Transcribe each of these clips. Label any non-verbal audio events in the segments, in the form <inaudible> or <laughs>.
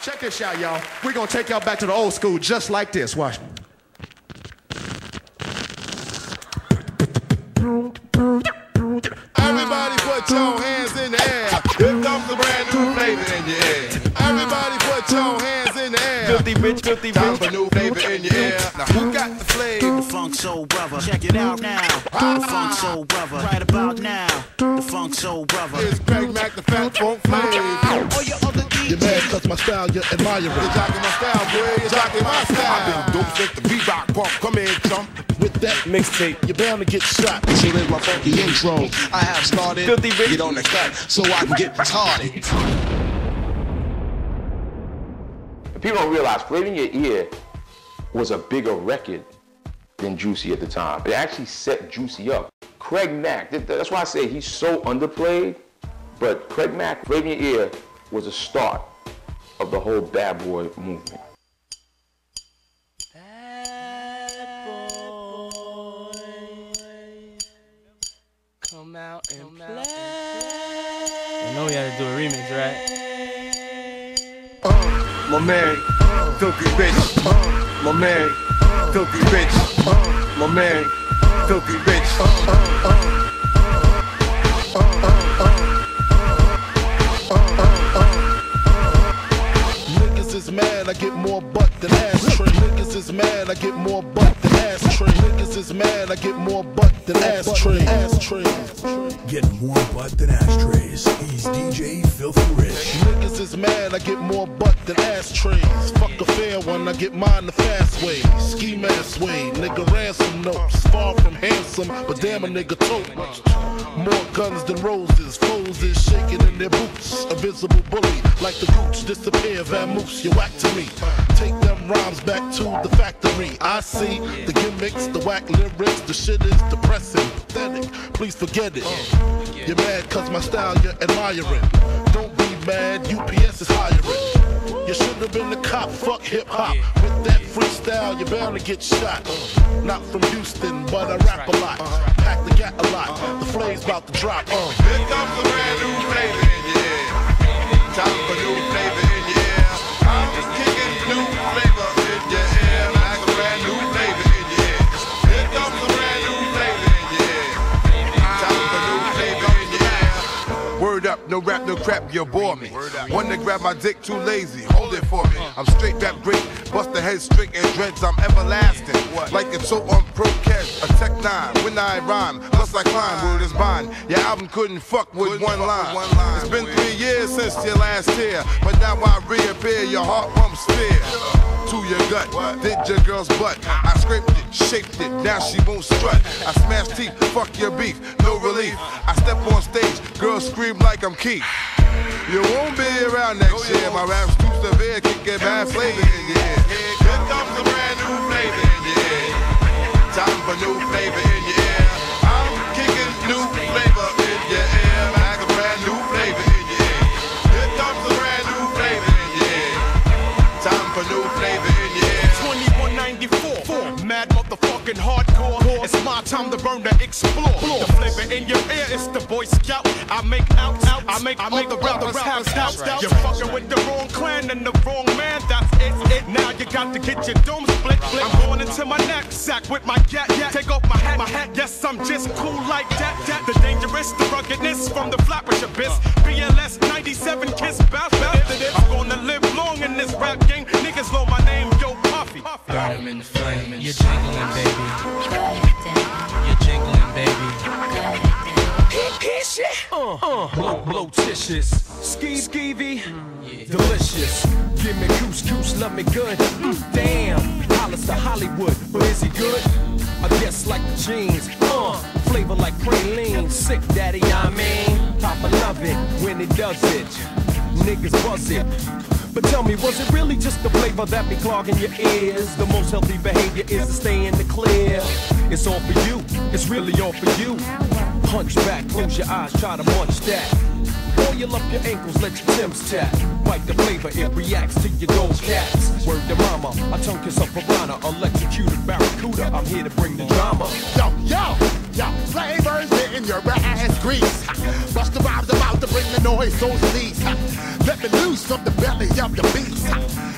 Check this out, y'all. We're gonna take y'all back to the old school just like this. Watch. Everybody put your hands in the air. Here comes the brand new flavor in your ear. Everybody put your hands in the air. Filthy rich, filthy Time for new flavor in your ear. Now who got the flavor? The Funk Soul Brother, check it out now. The Funk Soul Brother, right about now. The Funk Soul Brother. It's Craig Mack, the fat funk flame. All your other DJs. You're cause my style you're admiring. You're jocking my style, boy. You're jocking my style. Don't fit the Reebok pump. Come in, chump. With that, Mixtape. you're bound to get shot. So there's my funky intro. I have started. Filthy rich. Get on the cut so I can get retarded. People don't realize Flavor in Your Ear was a bigger record than Juicy at the time. It actually set Juicy up. Craig Mack, that's why I say he's so underplayed, but Craig Mack, Flavor in Your Ear was a start of the whole bad boy movement. Come out and play. You know we had to do a remix, right? Uh, my man, filthy rich. Uh, my man, filthy rich. Uh, my man, filthy rich. Niggas is mad, I get more butt than ashtray. Niggas is mad, I get more butt ashtray. Niggas is mad, I get more butt than ashtray. Ashtray. Getting more butt than ashtrays. He's DJ Filthy Rich. Niggas is mad, I get more butt than ashtrays. Fuck a fair one, I get mine the fast way. Ski mask way, nigga ransom notes. Far from handsome, but damn a nigga tote. More guns than roses, foes is shaking in their boots. A visible bully, like the gooch disappear, vamoose, you whack to me. Take them rhymes back to the factory. I see the gimmicks, the whack lyrics, the shit is depressing, pathetic. Please forget it. You're mad cause my style you're admiring. Don't be mad, UPS is hiring. You should have been the cop, fuck hip hop. With that freestyle, you're bound to get shot. Not from Houston, but I rap a lot. Pack the gat a lot. The flame's about to drop. Uh. Here comes the brand new flavor ear. Time for new flavor no rap, no crap, you bore me. One to grab my dick, too lazy, hold it for me. I'm straight rap great, bust the head straight and dreads, I'm everlasting. Like it's so on pro catch, a tech nine, when I rhyme, plus I climb, word is bond. Your album couldn't fuck with one line. It's been three years since your last tear, but now I reappear, your heart pumps fear. To your gut, did your girl's butt. I scraped it, shaped it, now she won't strut. I smash teeth, fuck your beef, no relief. I step on stage, girls scream like I'm Keith. You won't be around next oh, year. My rap's too severe, can get bad flavor in your ear. Here comes a brand new flavor in your ear. Time for new flavor in your ear. I'm kicking new flavor in your ear. Like a brand new flavor in your ear. Here comes a brand new flavor in your ear. Time for new flavor in your ear. 2194. Mad motherfucking hardcore. It's my time to burn to explore. The flavor in your ear is the Boy Scout. I make out, out. I make, I make the rappers have doubts. You're fucking with the wrong clan and the wrong man. That's it, it. Now you got to get your dome split. I'm going into my knapsack with my gat, gat. Take off my hat, my hat. Yes, I'm just cool like that, that. The dangerous, the ruggedness from the flappers abyss. BLS 97 kiss bounce after this. I'm gonna live long in this rap game. Niggas know my name, yo, Puffy. Diamond flame. You're jingling, baby. You're jingling, baby. Uh, uh, blow, blowticious. Ski, skeevy, delicious. Give me couscous, love me good. Mm, damn, Hollis to Hollywood, but is he good? I guess like the jeans, uh, flavor like praline. Sick daddy, I mean, Papa love it when he does it. Niggas buzz it. But tell me, was it really just the flavor that be clogging your ears? The most healthy behavior is to stay in the clear. It's all for you, it's really all for you. Hunchback, close your eyes, try to munch that. Oil up your ankles, let your limbs tap. Bite the flavor, it reacts to your gold cats. Word to mama, I tongue kiss a piranha, electrocuted barracuda. I'm here to bring the drama. Yo, yo, yo, flavors in your ass grease. Bust the vibes about to bring the noise, so please. Let me loose from the belly of the beast.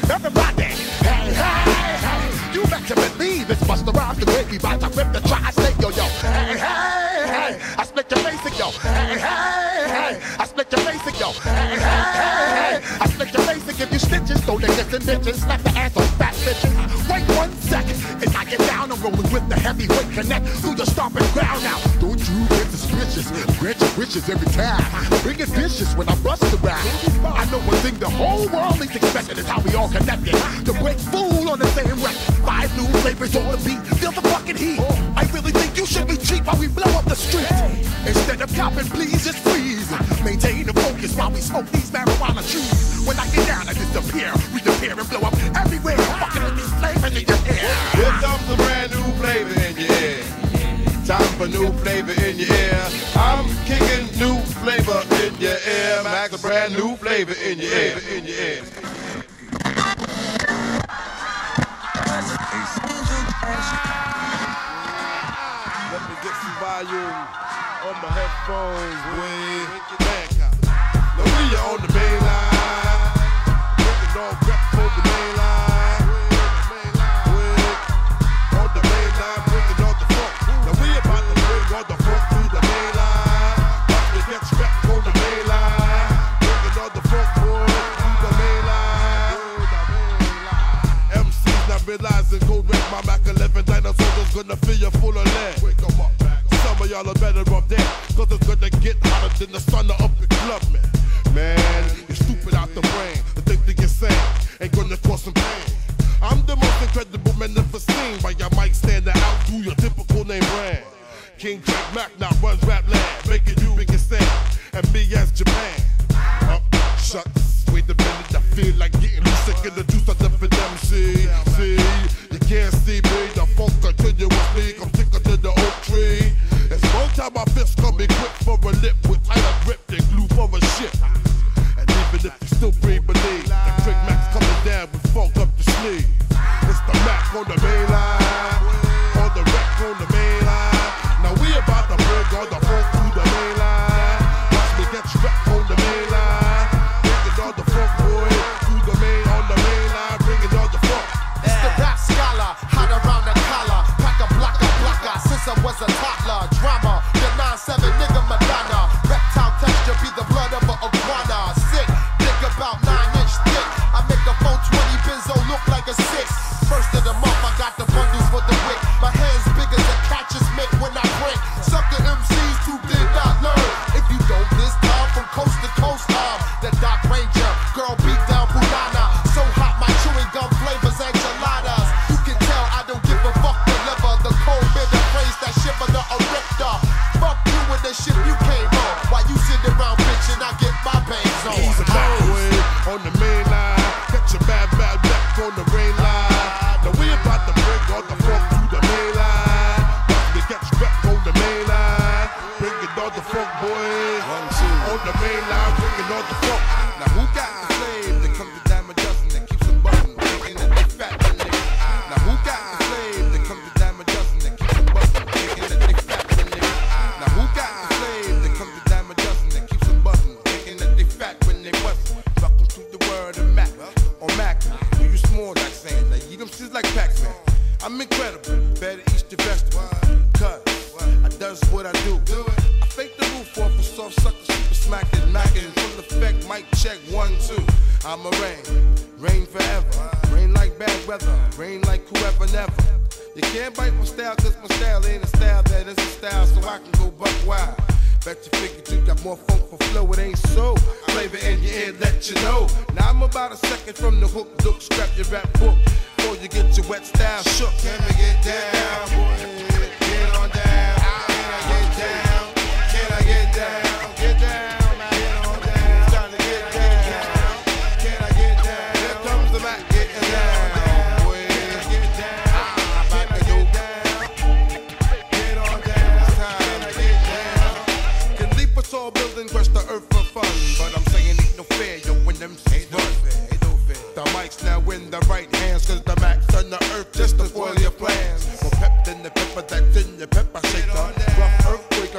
Everybody, hey, hey, hey. You better believe it's Busta Rhymes, the great. About to rip the tri-state, yo, yo. Hey, hey hey, I split your face yo. Hey, hey, hey, I split your face yo. Hey, hey, hey. I slit your face and give you stitches. Throw niggas and bitches, slap the ass on fat bitches. Wait one sec, I get down, I'm rolling with the heavyweight connect. Through the stomping ground now. Don't you get suspicious? Grant your wishes every time. Bring it vicious when I bust the rap. I know one thing the whole world is expecting is how we all connected. To break fool on the same wreck. Five new flavors on the beat. Feel the fucking heat. I really think you should be cheap while we blow up the street. Instead of copping, please just freeze. Maintain the focus while we smoke these marijuana trees ease. When I get down, I disappear, reappear, and blow up everywhere. Fucking with these flavor in your ear. Here comes a brand new flavor in your ear. Time for new flavor in your ear. I'm kicking new flavor in your ear. Max, a brand new flavor in your ear. In your ear. Let me get some volume on my headphones. Wait. Blazing cold wreck my Mac 11 dinosaurs is gonna fill you full of lead. Wake up, back. Some of y'all are better off dead, cause it's gonna get hotter than the sun up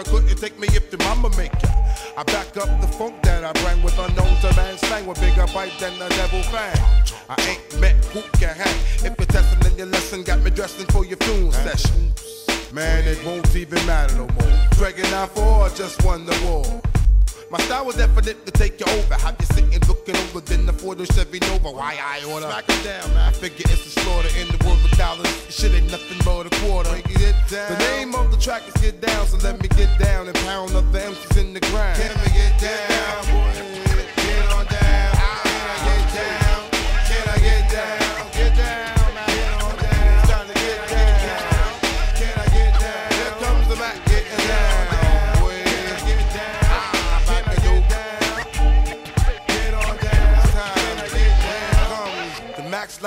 couldn't take me if the mama make ya. I back up the funk that I bring with unknown to man slang with bigger bite than the devil fang. I ain't met who can hang. If you're testing then your lesson, got me dressing for your funeral session. Man, it won't even matter no more. Dragging out for just won the war. My style was definite to take you over. Have you sitting looking over then the Ford or Chevy Nova? Why I order? Smack 'em down, man. I figure it's a slaughter in the world of dollars. Shit ain't nothing but a quarter. Break it down. The name of the track is Get Down, so let me get down and pound up the M's in the ground. Can we get down, boy?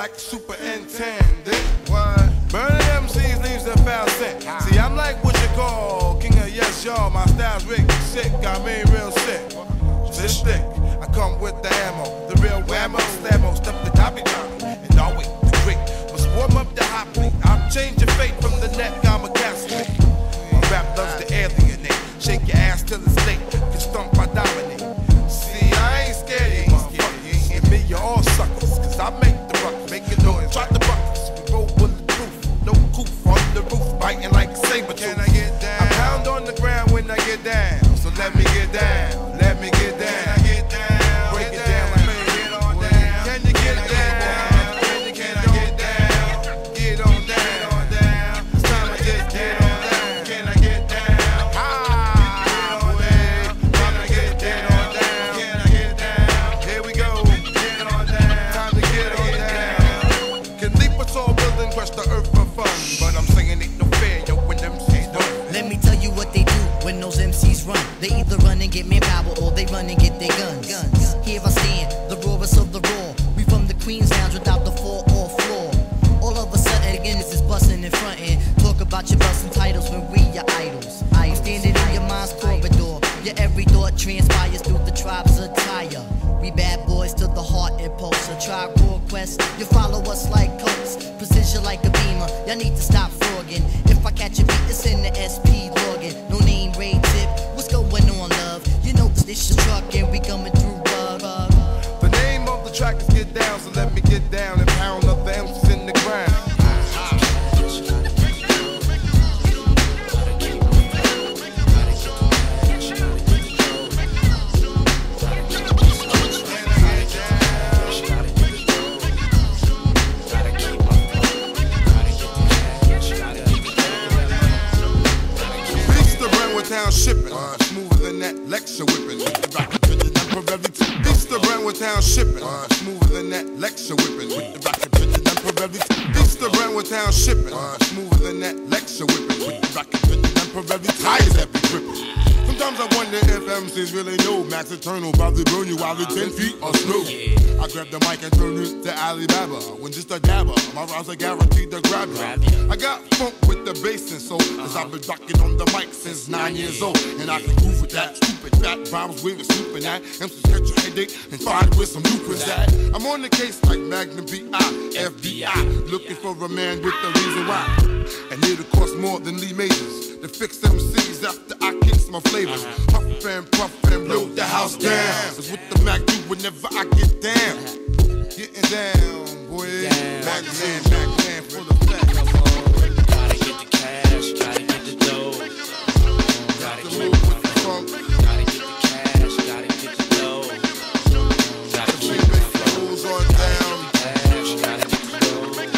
Like superintendent. What? Burning MCs leaves a foul scent. Ah. See, I'm like what you call king of yes, y'all. My style's wicked sick. I mean real sick. This thick. I come with the ammo. The real whammo. Slammo. Stuff the toppy Johnny. And always the great. Must warm up the hot plate. I'm changing fate from the neck. I'm a casket. My rap loves to alienate. Shake your ass till it's late. If MCs really know Max Eternal about to burn you while the 10 feet are snow. I grab the mic and turn it to Alibaba. When just a dabber, my rhymes are guaranteed to grab you. I got funk with the bass and soul, cause I've been rocking on the mic since nine years old. And I can groove with that stupid fat rhymes we were snooping at. MCs catch a headache and find with some loopers at. I'm on the case like Magnum PI, FBI, looking for a man with the reason why. And it'll cost more than Lee Majors to fix MCs after I my flavors. Puff and puff and blow the house down. That's what the Mac do whenever I get down. Getting down, boy. Mac man, Mac man for the fact. Gotta get the cash, gotta get the dough. Gotta keep my funk. Gotta get the cash, gotta get the dough. Gotta keep flow. Rules on down. Gotta get the dough. Like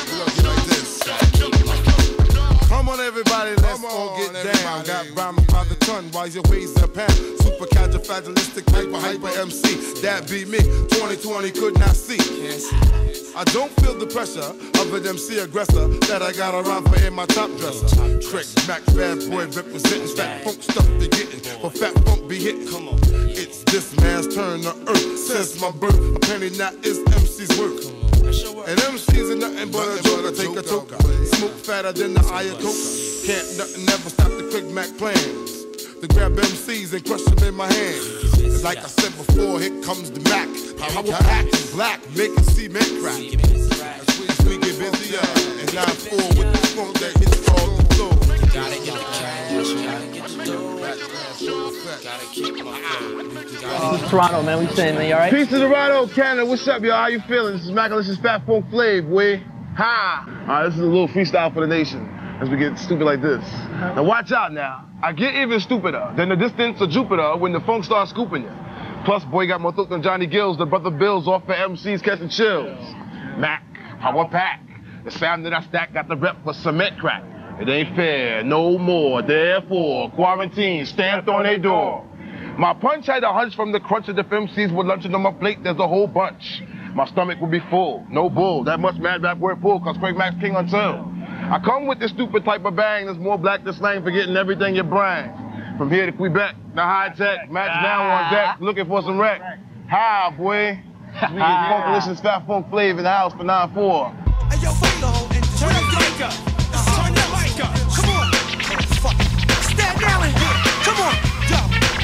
this. Gotta keep my flow. Come on, everybody, let's all get down. Got by the ton, your ways a pound. Super fragilistic, hyper, hyper MC. That be me. 2020 could not see. I don't feel the pressure of an MC aggressor that I got around for in my top dresser. Trick, Max, bad boy representing fat funk stuff they getting. For fat funk be hitting. Come on. It's this man's turn to earth since my birth. A penny not is MC's work. And MCs are nothing but a joker. Take a toker. Smoke fatter than the Ayatollah. Can't nothing never stop the Quick Mac plans to grab MCs and crush them in my hand. Like I said before, here comes the Mac. I pack in black, making cement crack. As we get busier, and 9-4 with the funk that hits all the floor. Gotta get the cash, gotta get the dough. This is Toronto, man. We saying, man, you alright? Peace to Toronto, Canada. What's up, y'all? How you feeling? This is Mac. This is Fat Funk Flav, way. Ha! Alright, this is a little freestyle for the nation as we get stupid like this. Now watch out now. I get even stupider than the distance of Jupiter when the funk starts scooping you. Plus, boy got more throat than Johnny Gills, the brother Bills off for MCs catching chills. Mac, power pack. The sound that I stack got the rep for cement crack. It ain't fair, no more. Therefore, quarantine stamped on their door. My punch had a hunch from the crunch of the MCs with luncheon on my plate. There's a whole bunch. My stomach will be full, no bull. That much mad rap word pull, cause Craig Mack's king until. I come with this stupid type of bang that's more black than slang, forgetting everything you bring. From here to Quebec, the high tech, match ah. now on deck, looking for some wreck. Hi, boy. We get Funkalicious Fat Funk Flav in the house for 9-4. Hey, yo, fuck the whole industry. Turn the up.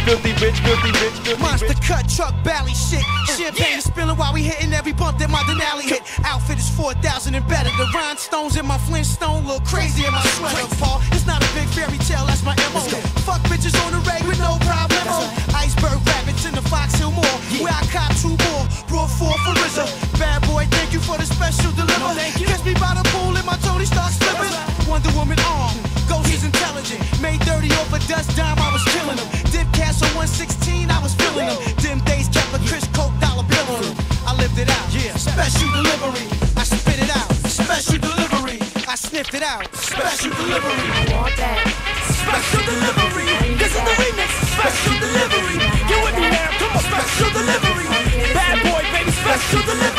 Filthy bitch, filthy bitch, filthy Monster cut, truck, bally shit. Oh, Champagne is spilling while we hitting every bump that my Denali hit. Outfit is 4,000 and better. The rhinestones in my Flintstone look crazy in my sweater. Paul, it's not a big fairy tale, that's my MO. Fuck bitches on the reg with no problem. Iceberg rabbits in the Fox Hill Mall. Where I caught two more, brought four for RZA. Bad boy, thank you for the special deliver. Catch me by the pool and my Tony Stark slipping. Wonder Woman arm, Ghost is intelligent. Made 30 off a dust dime, I was killing them. Dip cash on 116, I was feeling them. Dim days kept a Chris Coke dollar bill on them. I lived it out, yeah. Special delivery, I spit it out. Special delivery, I sniffed it out. Special delivery, I want that. Special delivery, this is the remix. Special delivery, you with me now? Come on, special delivery. Bad boy, baby, special delivery.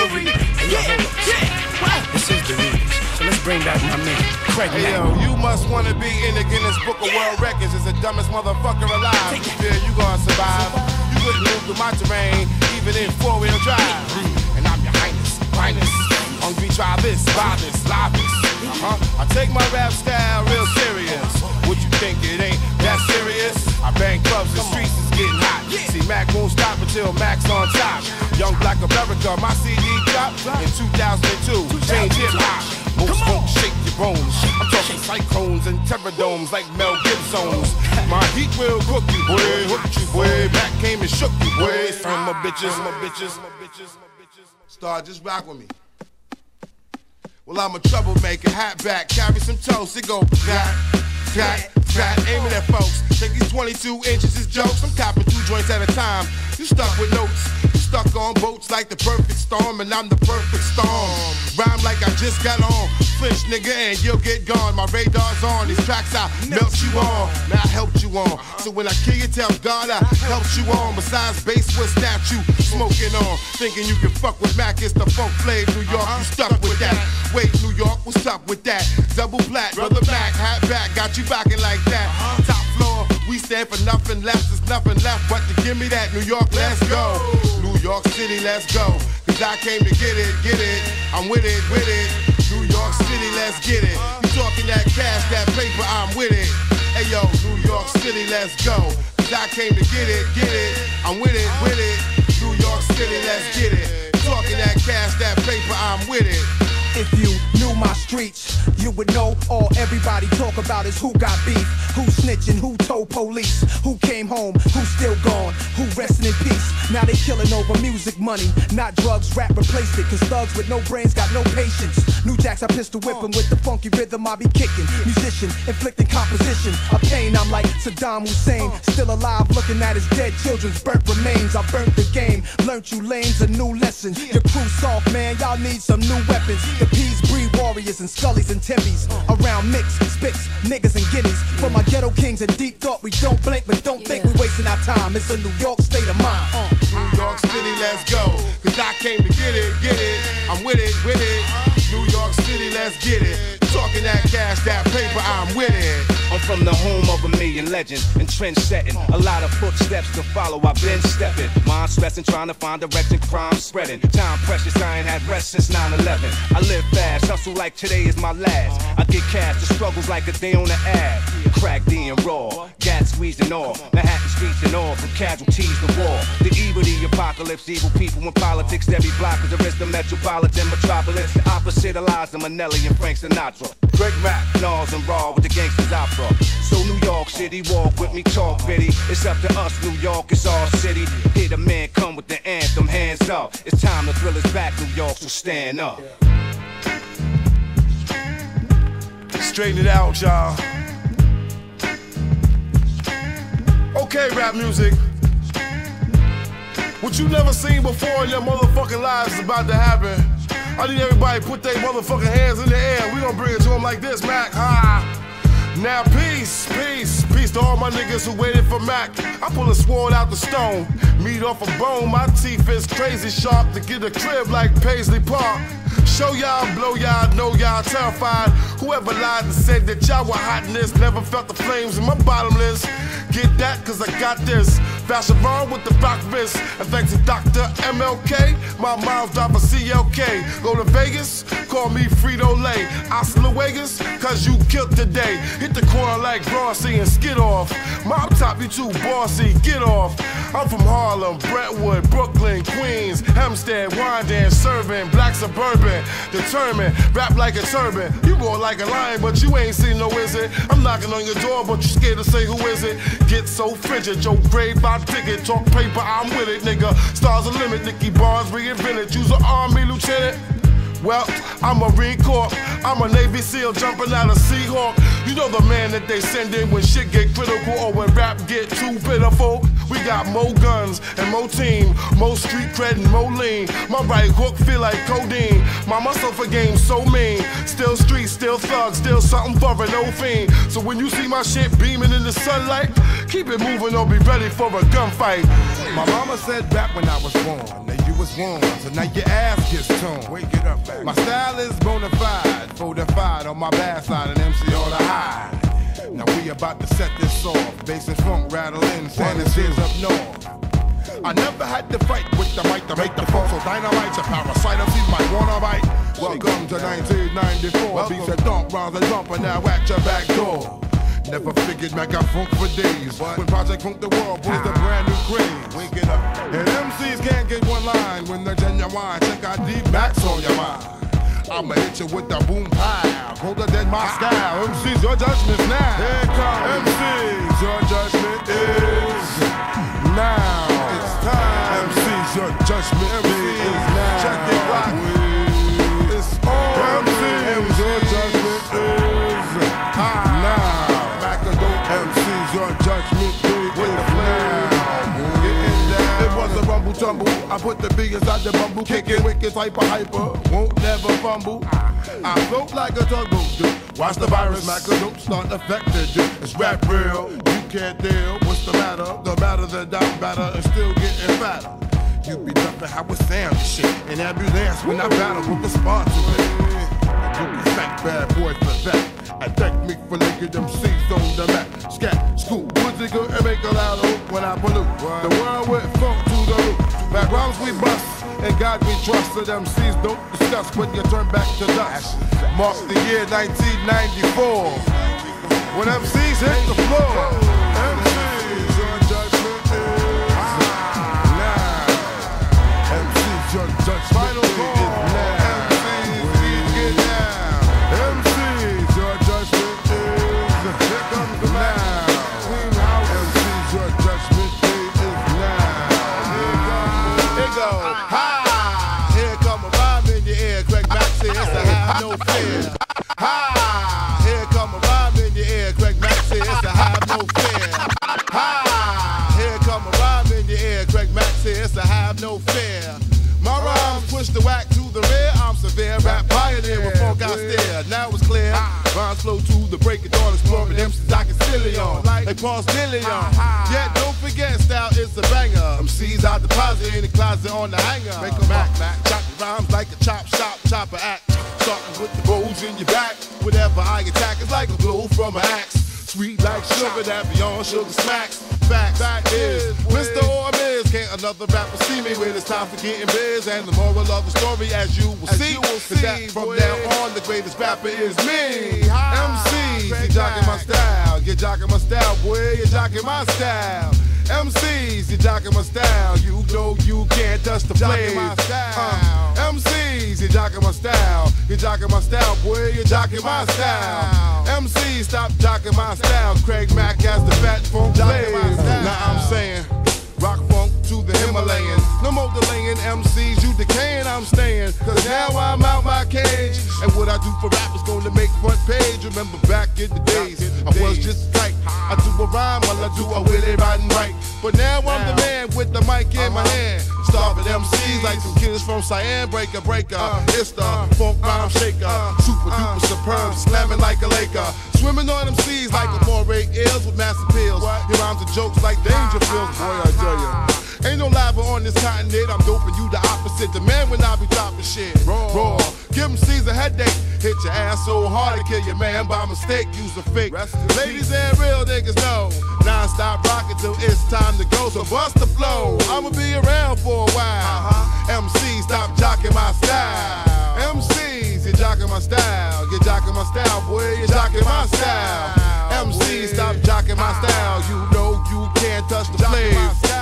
Craig Hey, yo, you must wanna be in the Guinness Book of World Records as the dumbest motherfucker alive. You feel you gonna survive? You couldn't move through my terrain, even in four-wheel drive. And I'm your highness, highness. Hungry, try this, buy this, live this. Uh-huh. I take my rap style real serious. What you think it ain't that serious? I bang clubs, the streets is getting hot. See, Mac won't stop until Mac's on top. Young Black America, my CD dropped in 2002. Change hip hop. Most won't shake bones. I'm talking cyclones and terrordomes like Mel Gibson's. My heat will cook you, boy. Hooked you, boy. Back came and shook you, boy. Son of bitches, my bitches, my bitches, my bitches. Star, just rock with me. Well, I'm a troublemaker, hat back, carry some toast. It go fat, fat, fat, aiming at folks. Take these 22 inches is jokes. I'm copping two joints at a time. You stuck with notes. You stuck on boats like the perfect storm, and I'm the perfect storm. Rhyme like I just got on. Flinch, nigga, and you'll get gone. My radar's on. These tracks I melt you on. Man, I helped you on. So when I kill you, tell God I helped you on. Besides bass, what statue smoking on? Thinking you can fuck with Mac, it's the funk flame. New York, you uh-huh. stuck with that. Wait, New York, what's up with that? Double black, brother Mac, hat back, got you rocking like that. Uh-huh. Top floor, we stand for nothing less. There's nothing left but to give me that. New York, let's go. New York City, let's go. Cause I came to get it, get it. I'm with it, with it. New York City, let's get it. You talking that cash, that paper, I'm with it. Hey yo, New York City, let's go. Cause I came to get it, get it. I'm with it, with it. New York City, let's get it. Talking that cash, that paper, I'm with it. If you knew my streets, you would know all everybody talk about is who got beef, who snitching, who told police, who came home, who still gone, who resting in peace. Now they killing over music money, not drugs, rap replaced it. Cause thugs with no brains got no patience. New jacks, I pistol whip 'em with the funky rhythm I be kicking. Musician, inflicting composition of pain. I'm like Saddam Hussein, still alive, looking at his dead children's burnt remains. I burnt the game, learned you lanes a new lesson. Your crew soft, man, y'all need some new weapons. The P's breed warriors and scullies and timbies. Around mix, spits, niggas and guineas. For my ghetto kings and deep thought, we don't blink, but don't think we wasting our time. It's a New York state of mind. Uh. New York City, let's go. Cause I came to get it, get it. I'm with it, with it. New York City, let's get it. Talking that cash, that paper, I'm with it. I'm from the home of a million legends and trend setting. A lot of footsteps to follow, I've been stepping. Mind stressing, trying to find direction, crime spreading. Time precious, I ain't had rest since 9 11. I live fast, hustle like today is my last. I get cash, the struggles like a day on the ad. Crack D and raw, gas squeezed and all. Manhattan streets and all, from casualties to war. The evil, the apocalypse, evil people in politics. Every block is a the metropolitan metropolis. The opposite of Liza Minnelli and Frank Sinatra. Greg Mack, Nas and Raw with the gangsters opera. So New York City, walk with me, talk bitty. It's up to us, New York, it's our city. Hear the man come with the anthem, hands up. It's time to thrill is back, New York, so stand up. Straighten it out, y'all. Okay, rap music. What you never seen before in your motherfucking lives is about to happen. I need everybody put their motherfucking hands in the air. We gonna bring it to them like this, Mac. Ha! Now peace, peace, peace to all my niggas who waited for Mac. I pull a sword out the stone, meat off a bone. My teeth is crazy sharp to get a crib like Paisley Park. Show y'all, blow y'all, know y'all terrified. Whoever lied and said that y'all were hot in this, never felt the flames in my bottomless. Get that, cause I got this. Fashion with the rock wrist. And thanks to Dr. MLK, my mom's drive a CLK. Go to Vegas, call me Frito Lay. Oscar Vegas, cause you killed today. Hit the corner like Rossi and skid off. Mob top, you too bossy, get off. I'm from Harlem, Brentwood, Brooklyn, Queens, Hempstead, Wyandanch, serving, black suburban, determined, rap like a turban. You roar like a lion, but you ain't seen no wizard. I'm knocking on your door, but you scared to say who is it. Get so frigid, your grave I dig it. Talk paper, I'm with it, nigga. Stars are limit, Nicky Barnes reinvented. Use an army lieutenant. Well, I'm a Marine Corps. I'm a Navy SEAL jumping out of Seahawk. You know the man that they send in when shit get critical or when rap get too pitiful. We got more guns and more team, more street cred and more lean. My right hook feel like codeine. My muscle for game so mean. Still street, still thug, still something for an old fiend. So when you see my shit beaming in the sunlight, keep it moving or be ready for a gunfight. My mama said back when I was born you was warm, so now your ass gets torn. Wake it up, baby. My style is bona fide, fortified on my backside and MC on the high. Now we about to set this off. Bass and funk rattling, Santa's up north. I never had to fight with the mic to make the phone, so dynamite's a parasite. MCs might wanna bite. Welcome to 1994. Beats that dump, rounds that jump, and now at your back door. Never figured Mac got funk for days. But when Project Funk the World was the brand new craze. Wake it up. And MCs can't get one line when they're genuine. Check out deep Max on your mind. I'ma hit you with the boom pow. Colder than my style. MC's your judgment now. Here comes. MC's your judgment is now. It's time. MC's your judgment is I put the big inside the bumble. Kicking wicked hyper hyper. Won't never fumble. I float like a tugboat, dude. Watch the virus, Macadope start affected, dude. It's rap real. You can't deal. What's the matter? The matter that I'm better still getting fatter. You be loving how it sound and shit. And ambulance when I battle it. You be fat bad boy for that. I thank me for nigga them C's on the map. Scat, school, woodsy good and make a loud hoop when I pollute. The world went funk to the roof. Backgrounds we bust. And God we trust, so them C's don't discuss when you turn back to dust. Mark the year 1994. When MCs hit the floor. Flow to the break of dawn, exploring MCs I can silly on. Like Paul's Dillion. Yet don't forget, style is a banger. MCs I deposit in the closet on the hanger. Make 'em act, chop your rhymes like a chop shop, chopper act. Starting with the bows in your back. Whatever I attack is like a blow from an axe. Sweet like sugar that beyond sugar smacks. Facts, fact is, Mr. or Miz, can't another rapper see me when it's time for getting biz. And the moral of the story, as you will see, Cause that from now on, the greatest rapper is me. MC, you jocking my style, you jocking my style, boy, you jocking my style. MCs, you jocking my style. You know you can't touch the flame. Uh, MCs, you jocking my style. You're jocking my style, boy. You're jocking my style. MC, stop jocking my style. Craig Mack has the fat phone my style. Now I'm saying. To the Himalayan. No more delaying MCs, you decaying, I'm staying. Cause now I'm out my cage. And what I do for rappers gonna make front page. Remember back in the days, I was just tight. I do a rhyme while I do a willy riding right. But now I'm the man with the mic in my uh-huh. hand. Starving MCs like some kids from Cyan, breaker, breaker. Uh-huh. It's the funk rhyme shaker. Uh-huh. Super duper superb, slamming like a Laker. Swimming on them seas like a moray ills with massive pills. Your rhymes are jokes like danger pills, boy, I tell ya. Ain't no lava on this continent, I'm doping you the opposite. The man when I be dropping shit. Raw. Give them C's a headache. Hit your ass so hard to kill your man by mistake. Use a fake. Ladies and real niggas know. Non-stop rocking till it's time to go. So bust the flow. I'ma be around for a while. MC, stop jocking my style. MCs, you're jocking my style. You're jocking my style, boy. You're jocking my style. MC, stop jocking my style. You know you can't touch the flame.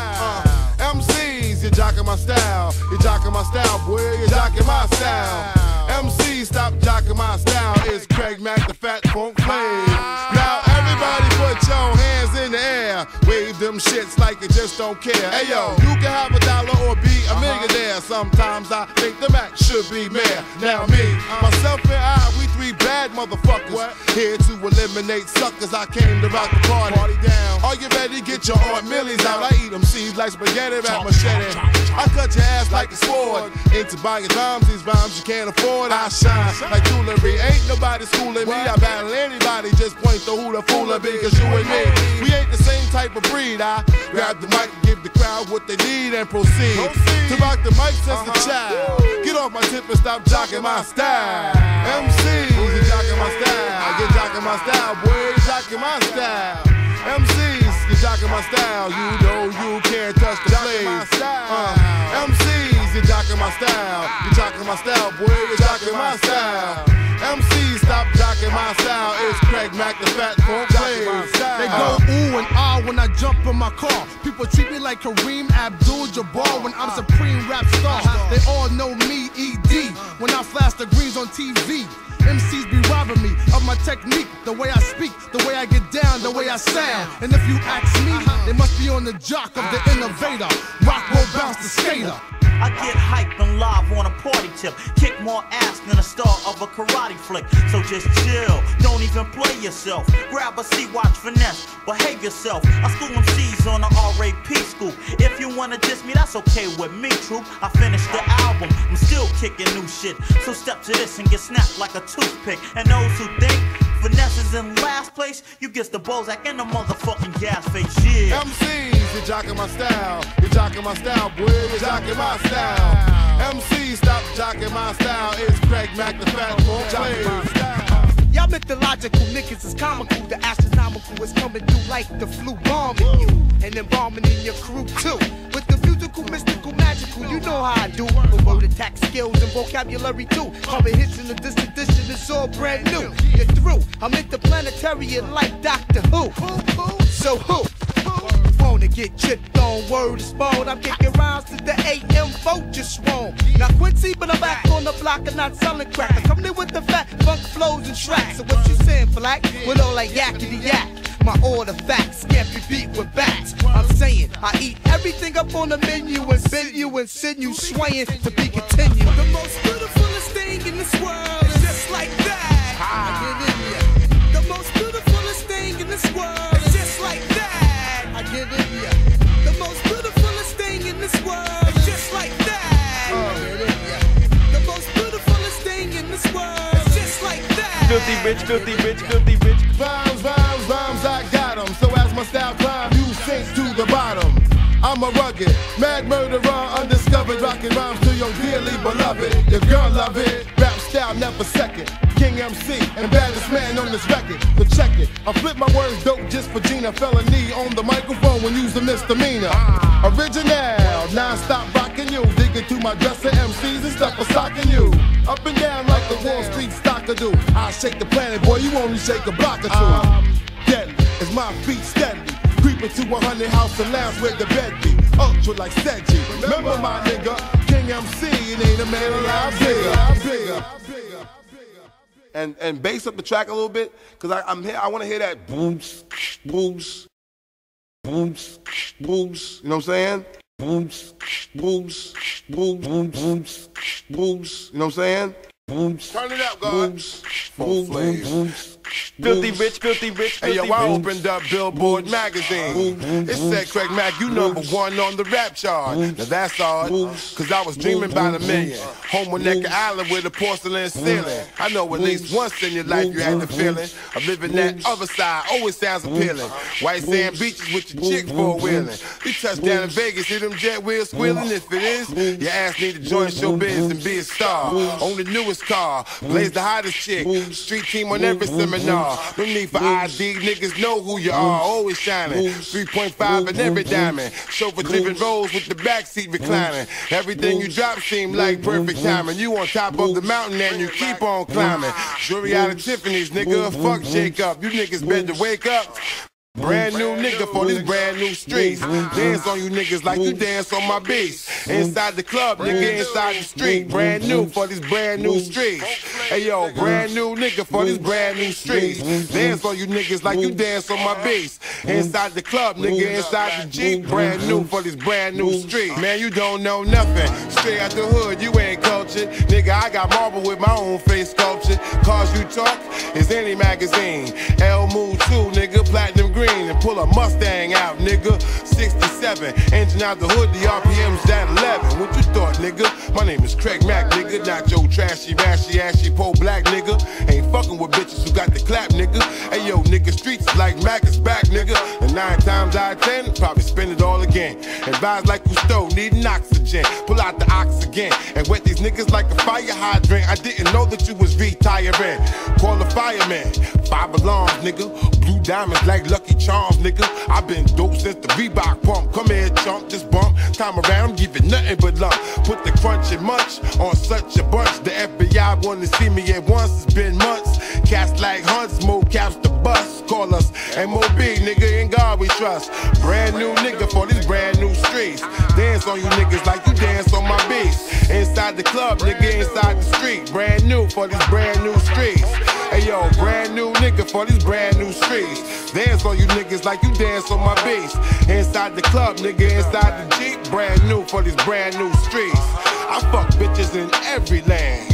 MCs, you're jocking my style. You're jocking my style, boy. You're jocking my style. MC, stop jocking my style. It's Craig Mack, the Fat Funk Flame. Now everybody put hands in the air. Wave them shits like you just don't care. Hey yo, you can have a dollar or be a millionaire. Sometimes I think the Mac should be mayor. Now me, myself and I, we three bad motherfuckers. Here to eliminate suckers. I came to rock the party. party down. Are you ready? Get your Aunt Millie's out. I eat them seeds like spaghetti rap machete. I cut your ass like a sword. Into buying rhymes, these rhymes you can't afford. I shine like jewelry. Ain't nobody schooling me. I battle anybody. Just point to who the fool be. Cause you and me, we ain't the same type of breed. I grab the mic and give the crowd what they need and proceed. To rock the mic since the child. Get off my tip and stop jocking my style. MCs, you jocking my style. I Get jocking my style, boy. Jocking my style. MCs, you jocking my style. You know you can't touch the place. Uh, MCs, you jocking my style. You jocking my style, boy. You jocking my style. MCs, stop jocking my style. It's Craig Mack, the fat funk plays. They go ooh and ah when I jump in my car. People treat me like Kareem Abdul-Jabbar when I'm supreme rap star. They all know me, ED, when I flash the greens on TV. MCs be robbing me of my technique, the way I speak, the way I get down, the way I sound. And if you ask me, they must be on the jock of the innovator. Rock will bounce the skater. I get hyped and live on a party tip. Kick more ass than a star of a karate flick. So just chill, don't even play yourself. Grab a seat, watch finesse, behave yourself. I school MCs on the RAP school. If you wanna diss me, that's okay with me, troop. I finished the album, I'm still kicking new shit. So step to this and get snapped like a toothpick. And those who think finesse is in last place, you get the Bozak and the motherfucking gas face. Yeah. MCs, you jocking my style. You jocking my style, boy. You jocking my style. MCs, stop jocking my style. It's Craig Mack, the fat plays. Y'all mythological niggas is comical. The astronomical is coming through like the flu bombing you. And then bombing in your crew too. With the musical, mystical, magical, you know how I do. With word attack skills and vocabulary too. Cover hits in the distant edition, it's all brand new. You're through. I'm interplanetary like Doctor Who. So who? Wanna get chipped on word is bone. I'm kicking rhymes to the AM vulture swarm. Now Quincy, but I'm back on the block and not selling crack. I'm coming in with the fat funk flows and tracks. So what you saying, black? With all that yakety yak. My order facts can't be beat with bats. I'm saying I eat everything up on the menu and bend you and send you swaying to be continued. The most beautifulest thing in this world is just like that. I get in ya. The most beautifulest thing in this world The most beautifulest thing in this world is just like that. I get in ya. The most beautifulest thing in this world is just like that. Filthy rich, filthy rich, filthy rich. Rhymes, rhymes, rhymes, I got 'em. So as my style climb, you sink to the bottom. I'm a rugged, mad murderer, undiscovered, rocking rhymes to your dearly beloved. Your girl love it, rap style never second. King MC and baddest man on this record. So check it. I flip my words dope just for Gina. Felony on the microphone when a misdemeanor. Original, non-stop rocking you. Digging through my dresser, MCs and stuff for stocking you. Up and down like the Wall Street stocker do. I shake the planet, boy, you only shake a block or two. Um, Deadly as my feet steadily. Creeping to a hundred house and lounge where the bed be. Ultra like Sedgy. Remember my nigga, King MC, it ain't a man alive bigger. bigger. and and bass up the track a little bit because I I'm here, I want to hear that booms booms booms booms. You know what I'm saying? Booms booms booms booms booms. You know what I'm saying? Booms. Turn it up, God. Booms. Booms. booms. Filthy rich, filthy rich, Hey, yo, I opened up Billboard magazine. It said, Craig Mack, you number one on the rap chart. Now that's odd, cause I was dreaming about a million. Home on Necker Island with a porcelain ceiling. I know at least once in your life you had the feeling of living that other side. Always sounds appealing. White sand beaches with your chick for wheeling. You touch down in Vegas, hear them jet wheels squealing. If it is, your ass need to join showbiz and be a star. Own the newest car, blaze the hottest chick. Street team on every seminar. No need for ID, niggas know who you are. Always shining. 3.5 in every diamond. Chauffeur driven rolls with the backseat reclining. Everything you drop seem like perfect timing. You on top of the mountain and you keep on climbing. Jewelry out of Tiffany's, nigga. Fuck Jacob. You niggas better wake up. Brand new nigga for these brand new streets. Dance on you niggas like you dance on my beats. Inside the club, nigga, inside the street. Brand new for these brand new streets. Hey yo, brand new nigga for these brand new streets. Dance on you niggas like you dance on my beats. Inside the club, nigga, inside the Jeep. Brand new for these brand new streets. Man, you don't know nothing. Straight out the hood, you ain't cultured. Nigga, I got marble with my own face sculpture. Cause you talk is any magazine. L Move 2, nigga, platinum green. And pull a Mustang out, nigga. 67. Engine out the hood, the RPM's down 11. What you thought, nigga? My name is Craig Mack, nigga. Not your trashy, rashy, ashy, po black, nigga. Ain't fucking with bitches who got the clap, nigga. Hey, yo, nigga, streets like Mac is back, nigga. And nine times out of ten, probably spend it all again. And vibes like Cousteau, needing oxygen. Pull out the oxygen and wet these niggas like a fire hydrant. I didn't know that you was retiring. Call the fireman. Five alarms, nigga. Blue diamonds like Lucky Charms, nigga. i been dope since the Reebok pump. Come here, chump, just bump. Time around, give it nothing but lump. Put the crunch and munch on such a bunch. The FBI wanna see me at once. It's been months. Cats like hunts, more caps to bust. Call us MOB, nigga. In God we trust. Brand new nigga for these brand new streets. Dance on you niggas like you dance on my beats. Inside the club, nigga. Inside the street. Brand new for these brand new streets. Hey yo, brand new nigga for these brand new streets. Dance on you niggas like you dance on my bass. Inside the club, nigga, inside the Jeep. Brand new for these brand new streets. I fuck bitches in every land.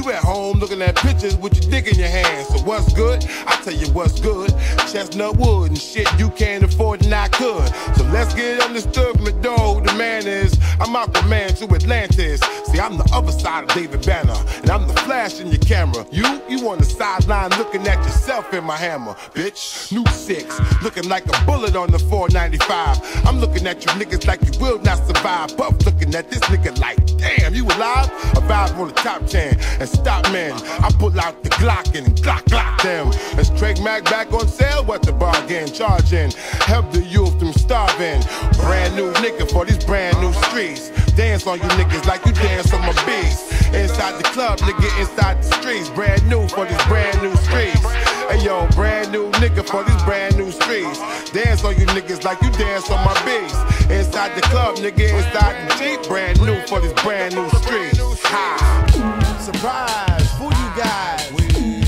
You at home looking at pictures with your dick in your hand. So what's good? I tell you what's good. Chestnut wood and shit you can't afford and I could. So let's get understood from the who the man is. I'm Aquaman to Atlantis. See, I'm the other side of David Banner. And I'm the flash in your camera. You, you on the sideline looking at yourself in my hammer, bitch. New six, looking like a bullet on the 495. I'm looking at you niggas like you will not survive. Buff looking at this nigga like, damn, you alive? Vibe on the top 10 and stop men. I pull out the Glock and Glock Glock them. Craig Mack back on sale? What the bargain? Charging. Help the youth from starving. Brand new nigga for these brand new streets. Dance on you niggas like you dance on my beats. Inside the club, nigga, inside the streets. Brand new for these brand new streets. Hey yo, brand new nigga for these brand new streets. Dance on you niggas like you dance on my beats. Inside the club, nigga, inside the Jeep. Brand new for these brand new streets. Ha! Surprise, who you guys?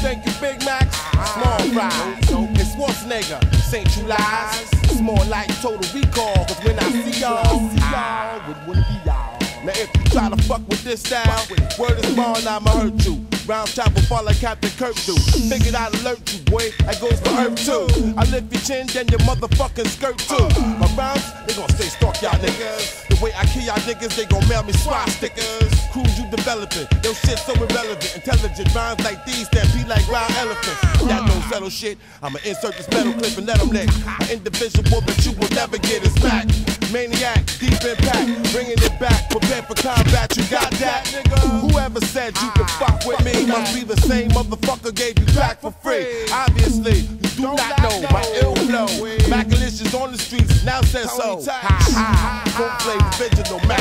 Thank you, Big Macs, small fries. It's Schwarzenegger, St. You lies. It's more like total recall, cause when I see y'all, see y'all, would wanna be y'all. Now if you try to fuck with this style, word is born, I'ma hurt you. Round top will fall like Captain Kirk do. Figured I'd alert you, boy. That goes for Earth too. I lift your chin, then your motherfucking skirt too. My rhymes, they gon' stay stalk y'all niggas. The way I kill y'all niggas, they gon' mail me swat stickers. Crews you developing, your shit so irrelevant. Intelligent rhymes like these that be like wild elephants. Y'all know settle shit. I'ma insert this metal clip and let them lick. An individual but you will never get is back. Maniac, deep impact, bringing it back. Prepare for combat, you got that? nigga? Whoever said you could fuck with me must be the same motherfucker gave you back for free. Obviously, you do not know my ill flow. Macalicious on the streets, now says so. Ha ha, don't play original Mac.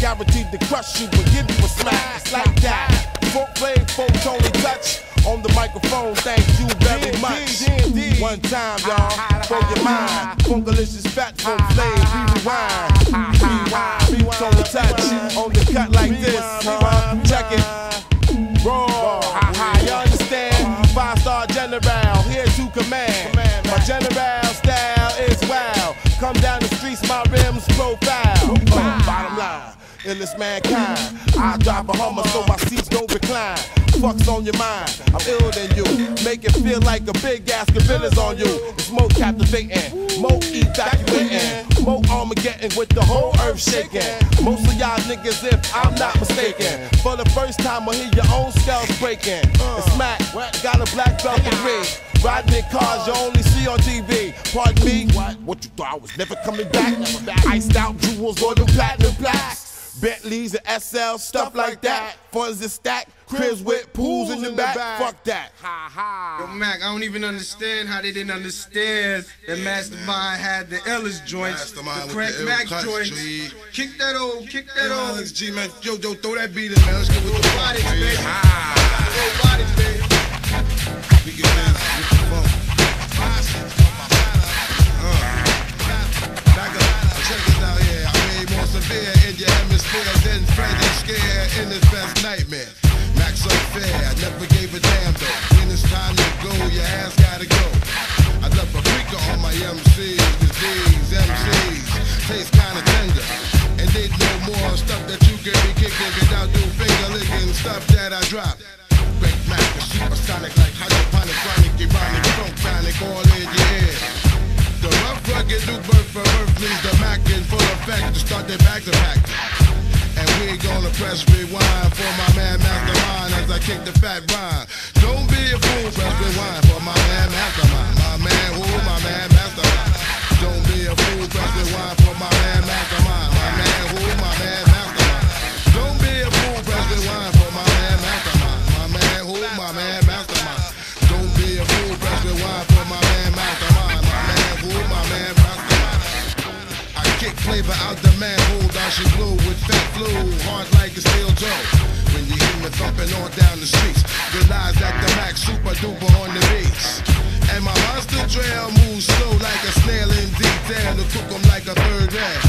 Guaranteed to crush you but give you a smack. It's like that. Funk play, folk Tony Touch. On the microphone, thank you very much. One time, y'all, for your mind. Funkalicious fat flame, we rewind. Rewind, Tony Touch. On the cut like this, huh? Check it. General style is wild. Come down the streets, my rims profile. Uh, bottom line, illest mankind. I drive a Hummer so my seats don't recline. Fuck's on your mind, I'm ill than you. Make it feel like a big ass gorillas on you. It's more captivating, more evacuating, more Armageddon with the whole earth shaking. Most of y'all niggas, if I'm not mistaken, for the first time I hear your own skulls breaking. It's smack, got a black belt in ring. Riding in cars you only see on TV. Pardon me, what? What you thought I was never coming back? Never back. Iced out jewels or the platinum plaques. Bentleys and SL, stuff like that. Funds is stacked, cribs with pools in the back. Fuck that. Ha ha. Yo, Mac, I don't even understand how they didn't understand that Mastermind had the Ellis joints, Mastermind the with the Mac cuts, joints. G. Kick that old, kick that Yo, old. Alex G, man. Yo, yo, throw that beat in, man. Let's get with the funk, Bodies, baby. baby. Ah. Old bodies, baby. We get this severe in your hemisphere than Freddy Scare in his best nightmare. Max unfair. I never gave a damn though. When it's time to go, your ass gotta go. I love a freaker on my MCs, cause these MCs taste kinda tender. And they know more stuff that you can be kicking without do finger licking stuff that I drop. Craig Mack, supersonic like hydroponic, chronic, ironic, funk panic, all in your ear. The rough rugged new birth for earth leaves the Mac in full effect to start their back to back. And we gonna press rewind for my man Mastermind as I kick the fat rhyme. Don't be a fool, press rewind for my man Mastermind. My man who, my man Mastermind. Don't be a fool, press rewind for my man Mastermind. She blue with fat flu, hard like a steel toe. When you hear me thumping on down the streets, realize that the Mac super duper on the beats. And my monster trail moves slow like a snail in detail to cook 'em like a third rail.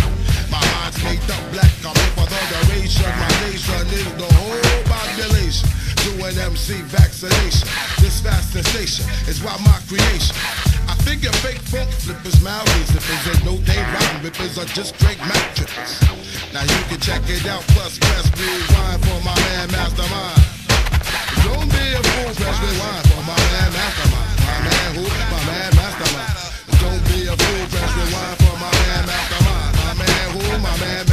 My mind's made up black, I'm here for the duration. My nation is the whole population. Doing MC vaccination. This fast sensation is why my creation. Figure fake funk flippers, mouthy zippers, and no day rotten rippers are just straight Mac trippers. Now you can check it out, plus press rewind for my man Mastermind. Don't be a fool, press rewind for my man Mastermind. My man who? My man Mastermind. Don't be a fool, press rewind for my man Mastermind. My man who? My man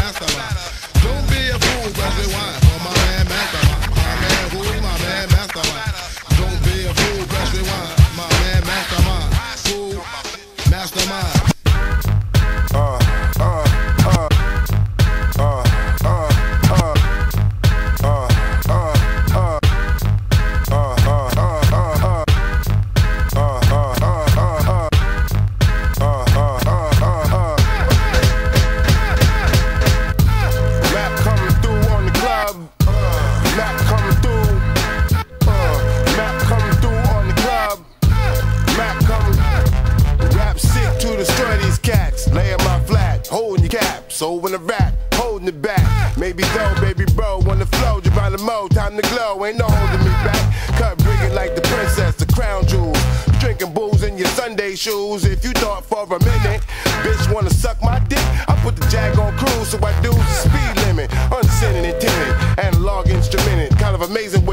time to glow. Ain't no holding me back. Cut bringing like the princess, the crown jewels. Drinking booze in your Sunday shoes. If you thought for a minute, bitch wanna suck my dick, I put the jag on cruise, so I do the speed limit. Unsinning and timid, analog instrumented. Kind of amazing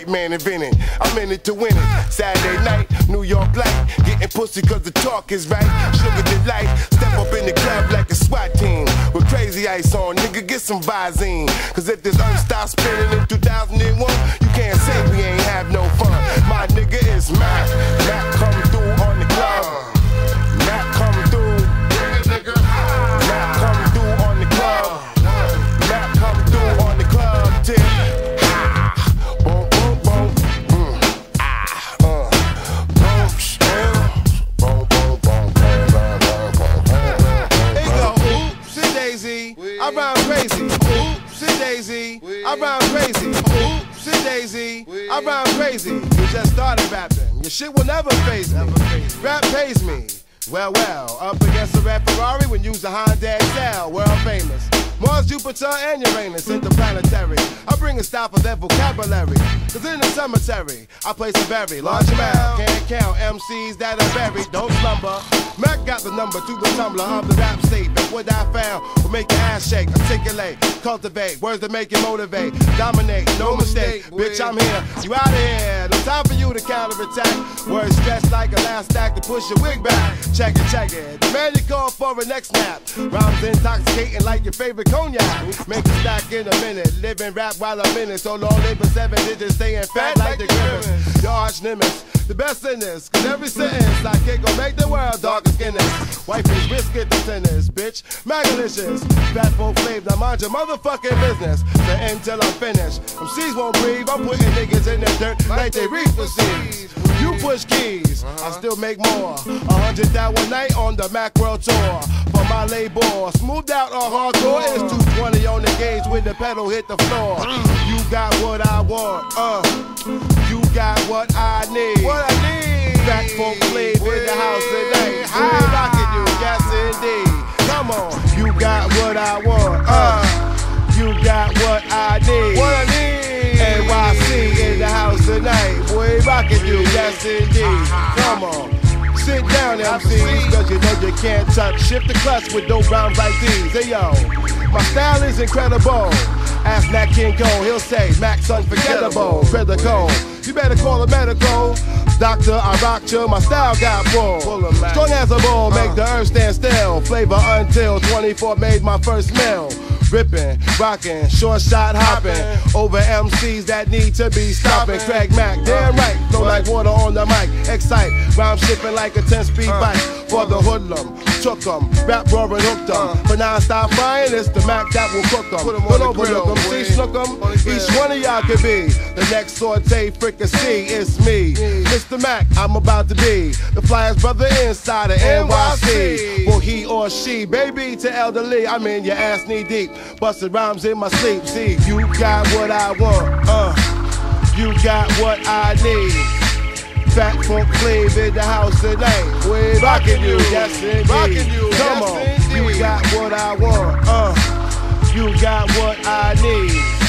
white man invented. I'm in it to win it. Saturday night, New York light. Getting pussy cause the talk is right. Sugar delight. Step up in the club like a SWAT team. With crazy ice on, nigga, get some Visine. Cause if this earth stops spinning in 2001, you can't say we ain't have no fun. I rhyme crazy. You just started rapping, your shit will never phase me. Rap pays me. Well, well, up against a red Ferrari when use a Honda XL, world famous. Mars, Jupiter, and Uranus, interplanetary. I bring a style for their vocabulary. Cause in the cemetery, I place a very large amount. Can't count MCs that are buried, don't slumber. Mac got the number to the tumbler of the rap statement. What I found will make your ass shake, articulate, cultivate. Words that make you motivate, dominate, no mistake. Bitch, I'm here, you out of here. No time for you to counterattack. Words stretched like a last act to push your wig back. Check it, check it. The man you call for a next snap. Rhymes intoxicating like your favorite cognac. Make a stack in a minute. Living rap while I'm in it. So long live for seven digits, staying fat like the grimace. Your arch nemesis, the best in this. Cause every sentence I kick gon' make the world darker skin this. Wife is biscuit to sinners, bitch. Magalicious. Fat folk flave, now mind your motherfucking business. The end till I'm finished. Them C's won't breathe. I'm putting niggas in the dirt like they reef for seeds. You push keys, I still make more. A hundred that one night on the Macworld Tour. For my label, smoothed out or hardcore. It's 220 on the gauge when the pedal hit the floor. You got what I want, uh. You got what I need. What I need. Fat folk flavor in the house today. I'm rocking you, yes indeed. Come on, you got what I want, uh. You got what I need. What I tonight. Boy, rocking you, yes indeed. Come on. Sit down, MCs, cause you know you can't touch. Shift the clutch with dope rhymes like these. Hey yo, my style is incredible. Ask Nat King Cole, he'll say, Mac's unforgettable, critical. You better call a medical. Doctor, I rocked you, my style got full. Strong as a bull, make the earth stand still. Flavor until 24 made my first meal. Ripping, rocking, short shot hopping over MCs that need to be stopping. Craig Mack, damn right, flow like water on the mic. Excite, rhyme shipping like a 10 speed bike. For the hoodlum, took 'em, rap roaring hooked 'em. For non-stop frying, it's the Mac that will cook 'em. Overlook 'em, see snook 'em. Each one of y'all could be the next saute fricassee. It's me, Mr. Mac. I'm about to be the flyest brother inside of NYC. For he or she, baby to elderly, I'm in your ass knee deep. Busted rhymes in my sleep. See, you got what I want, uh. You got what I need. Fat Funk Flav in the house tonight. We rocking you, yes indeed. Rocking you, Come yes, on, you got what I want, uh. You got what I need.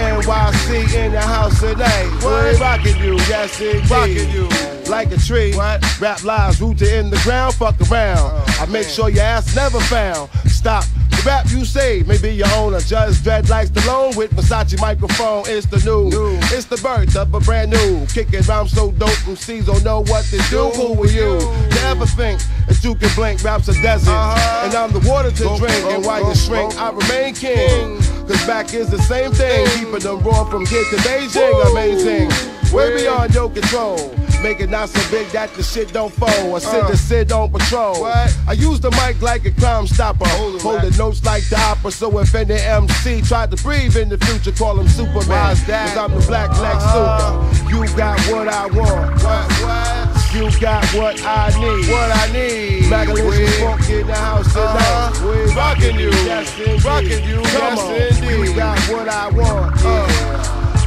NYC in the house tonight. We rocking you, yes indeed. Rocking you. Like a tree, rap lives rooted in the ground, fuck around. I make sure your ass never found. Stop the rap you say, maybe your owner. Judge Dredd likes the loan with Versace microphone. It's the new, it's the birth of a brand new. Kicking rhymes so dope, MCs don't know what to do. Who are you to ever think that you can blink? Rap's a desert, uh-huh. and I'm the water to drink. And while you shrink, I remain king. Cause back is the same thing, keeping them raw from here to Beijing. Amazing, way beyond your control. Make it not so big that the shit don't fall. I sit to sit on patrol. I use the mic like a crime stopper. Holding notes like the opera. So if any MC tried to breathe in the future, call him Superman. Cause I'm the black Lex Luthor. You got what I want. You got what I need. What I need. Magalicious funk in the house tonight. We rocking you. Yes, indeed. Rocking you. Come yes, on. indeed. You got what I want. Uh,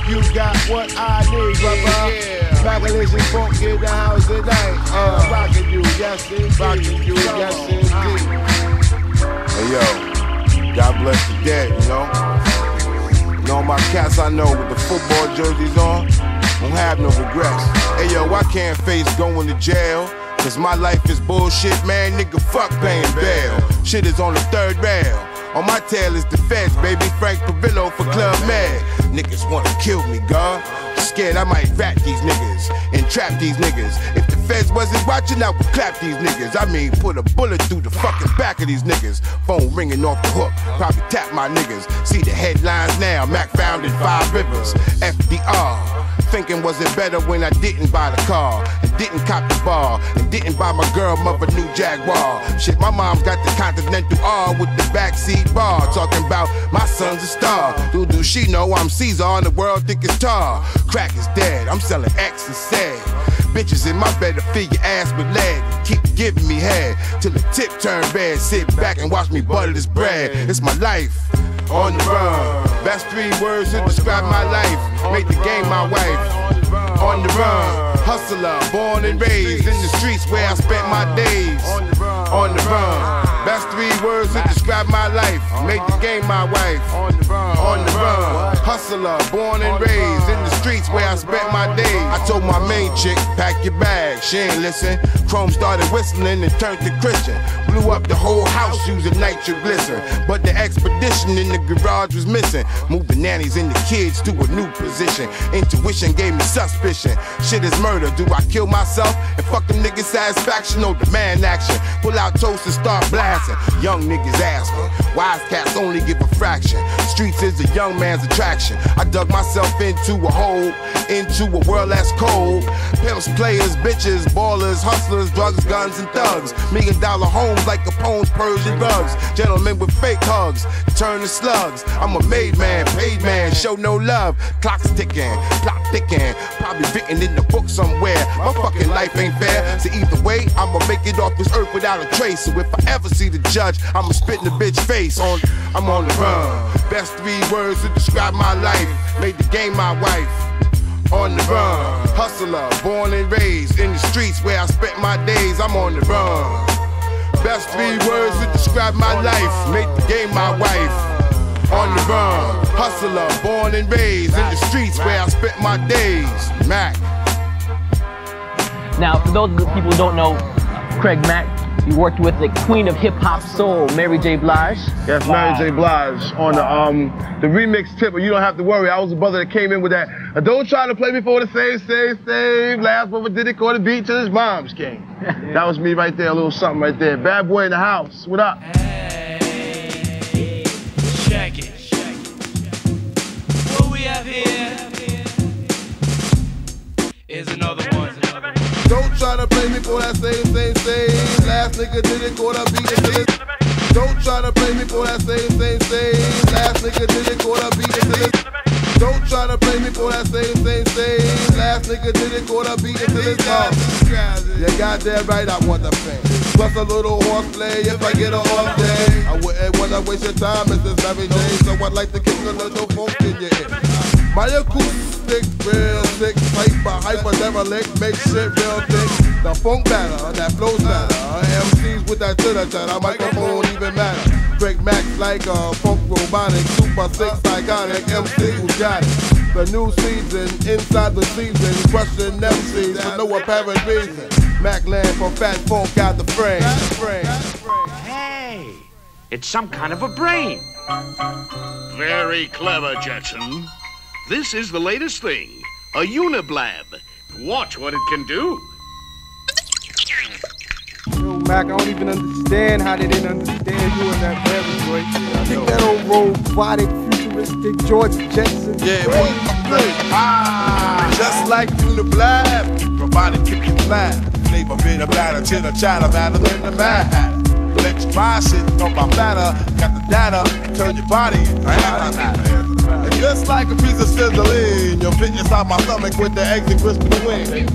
you got what I need, brother. Magalicious funk in the house tonight. Uh, rocking you. Yes, indeed. Rocking you. Yes, indeed. Hey yo, God bless the dead, you know. And all my cats I know with the football jerseys on, don't have no regrets. Hey yo, I can't face going to jail. Cause my life is bullshit, man. Nigga, fuck paying bail. Shit is on the third rail. On my tail is the feds, baby. Frank Perillo for Club Med. Niggas wanna kill me, God. Scared I might rat these niggas and trap these niggas. If the feds wasn't watching, I would clap these niggas. I mean, put a bullet through the fucking back of these niggas. Phone ringing off the hook, probably tap my niggas. See the headlines now. Mac found in Five Rivers. FDR. Thinking was it better when I didn't buy the car and didn't cop the bar and didn't buy my girl mother new Jaguar. Shit, my mom's got the Continental R with the backseat bar. Talking about my son's a star. Who do she know I'm Caesar on the world thickest tar? Crack is dead. I'm selling X and sad. Bitches in my bed to fill your ass with lead. Keep giving me head till the tip turn bad. Sit back and watch me butter this bread. It's my life on the run. That's three words to describe my life. Make the game my wife. On the run. Hustler, born and raised in the streets where I spent my days. On the run. Best three words to describe my life. Made the game my wife. On the run. Hustler, born and raised in the streets where I spent my days. I told my main chick, pack your bag. She ain't listen. Chrome started whistling and turned to Christian. Blew up the whole house using nitroglycerin. But the expedition in the garage was missing. Moved the nannies and the kids to a new position. Intuition gave me suspicion. Shit is murder. Do I kill myself and fuck them niggas satisfaction or demand action? Pull out toast and start blasting. Young niggas asking. Wise cats only give a fraction. Streets is a young man's attraction. I dug myself into a hole, into a world that's cold. Pimps, players, bitches, ballers, hustlers, drugs, guns, and thugs. Million dollar homes like Capone's Persian rugs. Gentlemen with fake hugs, turn to slugs. I'm a made man, paid man, show no love. Clock's ticking, plot thicking. Probably written in the book somewhere. My fucking life ain't fair. So either way, I'ma make it off this earth without a trace. So if I ever see the judge, I'ma spit in the bitch face. On, I'm on the run. Best three words to describe my life. Made the game my wife on the run. Hustler, born and raised in the streets where I spent my days. I'm on the run. Best three words to describe my life. Make the game my wife. On the run. Hustler, born and raised in the streets where I spent my days. Mac. Now, for those people who don't know, Craig Mack, you worked with the queen of hip hop soul, Mary J. Blige. Yes, Mary J. Blige on the um the remix tip, but you don't have to worry. I was the brother that came in with that. Uh, don't try to play me for the save, save, save. Last brother did it, caught the beat till his mom's came. <laughs> That was me right there, a little something right there. Bad boy in the house. What up? Hey, check it. What we have here is another one. Don't try to play me for that same, same, same. Last nigga did it, caught a beat till his Don't try to play me for that same, same, same. Last nigga did it, caught a beat till his Don't try to play me for that same, same, same. Last nigga did it, caught a beat till his mom. Uh, yeah, goddamn right, I want the fame. Plus a little horseplay if I get a off day. I wouldn't wanna waste your time, it's this Mary J. So I'd like to kick a little funk in your ear. My acoustic real sick, hyper, hyper derelict, make shit real thick. The funk batter, that flows better. MCs with that chitter chatter, microphone even matter. Drake Max like a funk robotic, super sick, psychotic MC who got it. The new season, inside the season, crushing MCs for no apparent reason. Mac land for Fat Funk out the frame. Hey, it's some kind of a brain. Very clever, Jetson. This is the latest thing a Uniblab. Watch what it can do. Yo, Mac, I don't even understand how they didn't understand you in that Mary Joy. Kick that old robotic, futuristic George Jetson. Yeah, great. Ah, just like Uniblab. Robotic kick and flat. Flavor bit of batter, chitter chatter, better than the mad hatter. Electrify shit on my platter. Got the data, turn your body into matter. It's just like a piece of sizzling. You'll fit inside my stomach with the eggs and crisp between.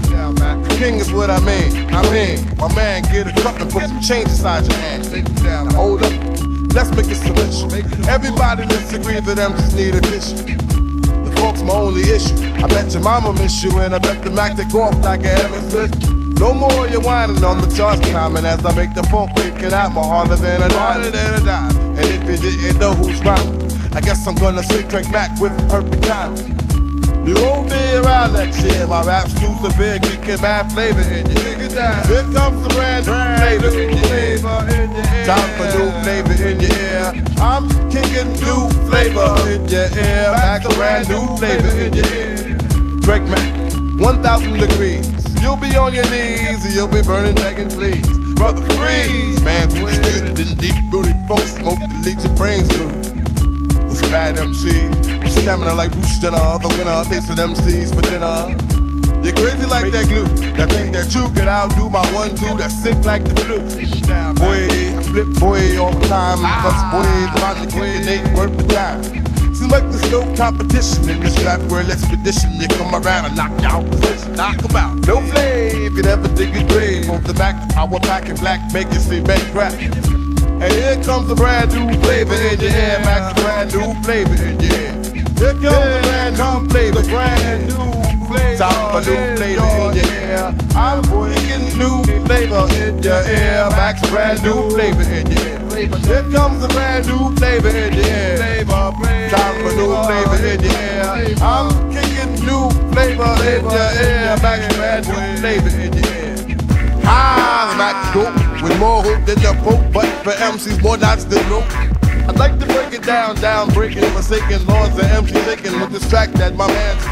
King is what I mean. I mean, my man, get a cup and put some change inside your hand. Now hold up. Let's make a solution. Everybody disagree that them just need a tissue. The folks my only issue. I bet your mama miss you and I bet the Mac take off like a Evans Smith. No more you whining on the charts climbing as I make the funk kicking out more harder than a. Harder than a dime. And if you didn't know who's rhyming, I guess I'm gonna say Craig Mack with perfect timing. You won't be around next year. My rap's too severe, kicking mad flavor in your Here comes the brand new flavor in your ear. Time for new flavor in your ear. I'm kicking new flavor in your ear. Back to brand new flavor in your ear. Craig Mack, 1,000 degrees. You'll be on your knees, and you'll be burning, begging, please. Brother, freeze. Man, we stood in deep booty folks, smoke to leak your brains through. Bad MC. Stamina like Bruce Jenner, the winner, tasting MCs for dinner. You're crazy like that glue. That thing that you could outdo my one two that's sick like the flu. Boy, I flip boy all the time. Cause boy, get it ain't worth the time. Seems like there's no competition in this rap world expedition. You come around and knock out position, knock 'em out. No flame if you never dig a grave. On the back, the power pack and black, make you see back crack. And here comes a brand new flavor in your ear, Max, brand new flavor in your ear. Here comes a brand new flavor, brand new flavor. Top a new flavor in your ear. I'm bringing new flavor in your ear. Max brand new flavor in your ear. Here comes a brand new flavor in your ear. Time for new flavor in your ear. I'm kicking new flavor in your ear. Max brand new flavor in your ear. Ah, Max dope with more hope than the Pope, but for MCs more knots than rope. I'd like to break it down, down, breaking, forsaken lords and MC thinking with this track that my man's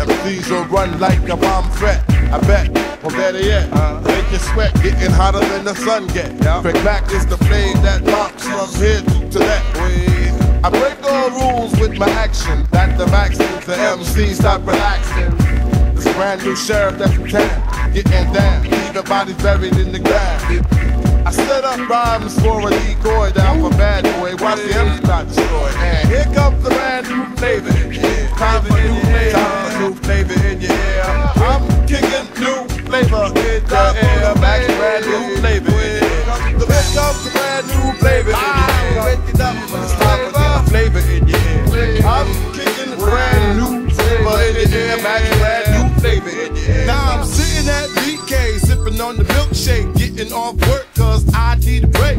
MCs will run like a bomb threat. I bet, or better yet, uh, make you sweat, getting hotter than the sun get. Yeah. Bring back is the flame that pops from here to, that way. I break all rules with my action. That the max the MC stop relaxing. This brand new sheriff that's in town, getting down, leaving bodies buried in the ground. I set up rhymes for a decoy down for bad boy. Watch the MC not destroy. And here comes the brand new flavor. Yeah. Time for new flavor. Time for new flavor in your ear. I'm kicking new flavor in your ear. Back brand new flavor in your ear. Here comes the brand new flavor in your ear. Ah, it's time for new flavor in your ear. I'm kicking brand new flavor in your ear. Back brand new flavor in your ear. Now I'm sitting at sipping on the milkshake, getting off work cause I need a break.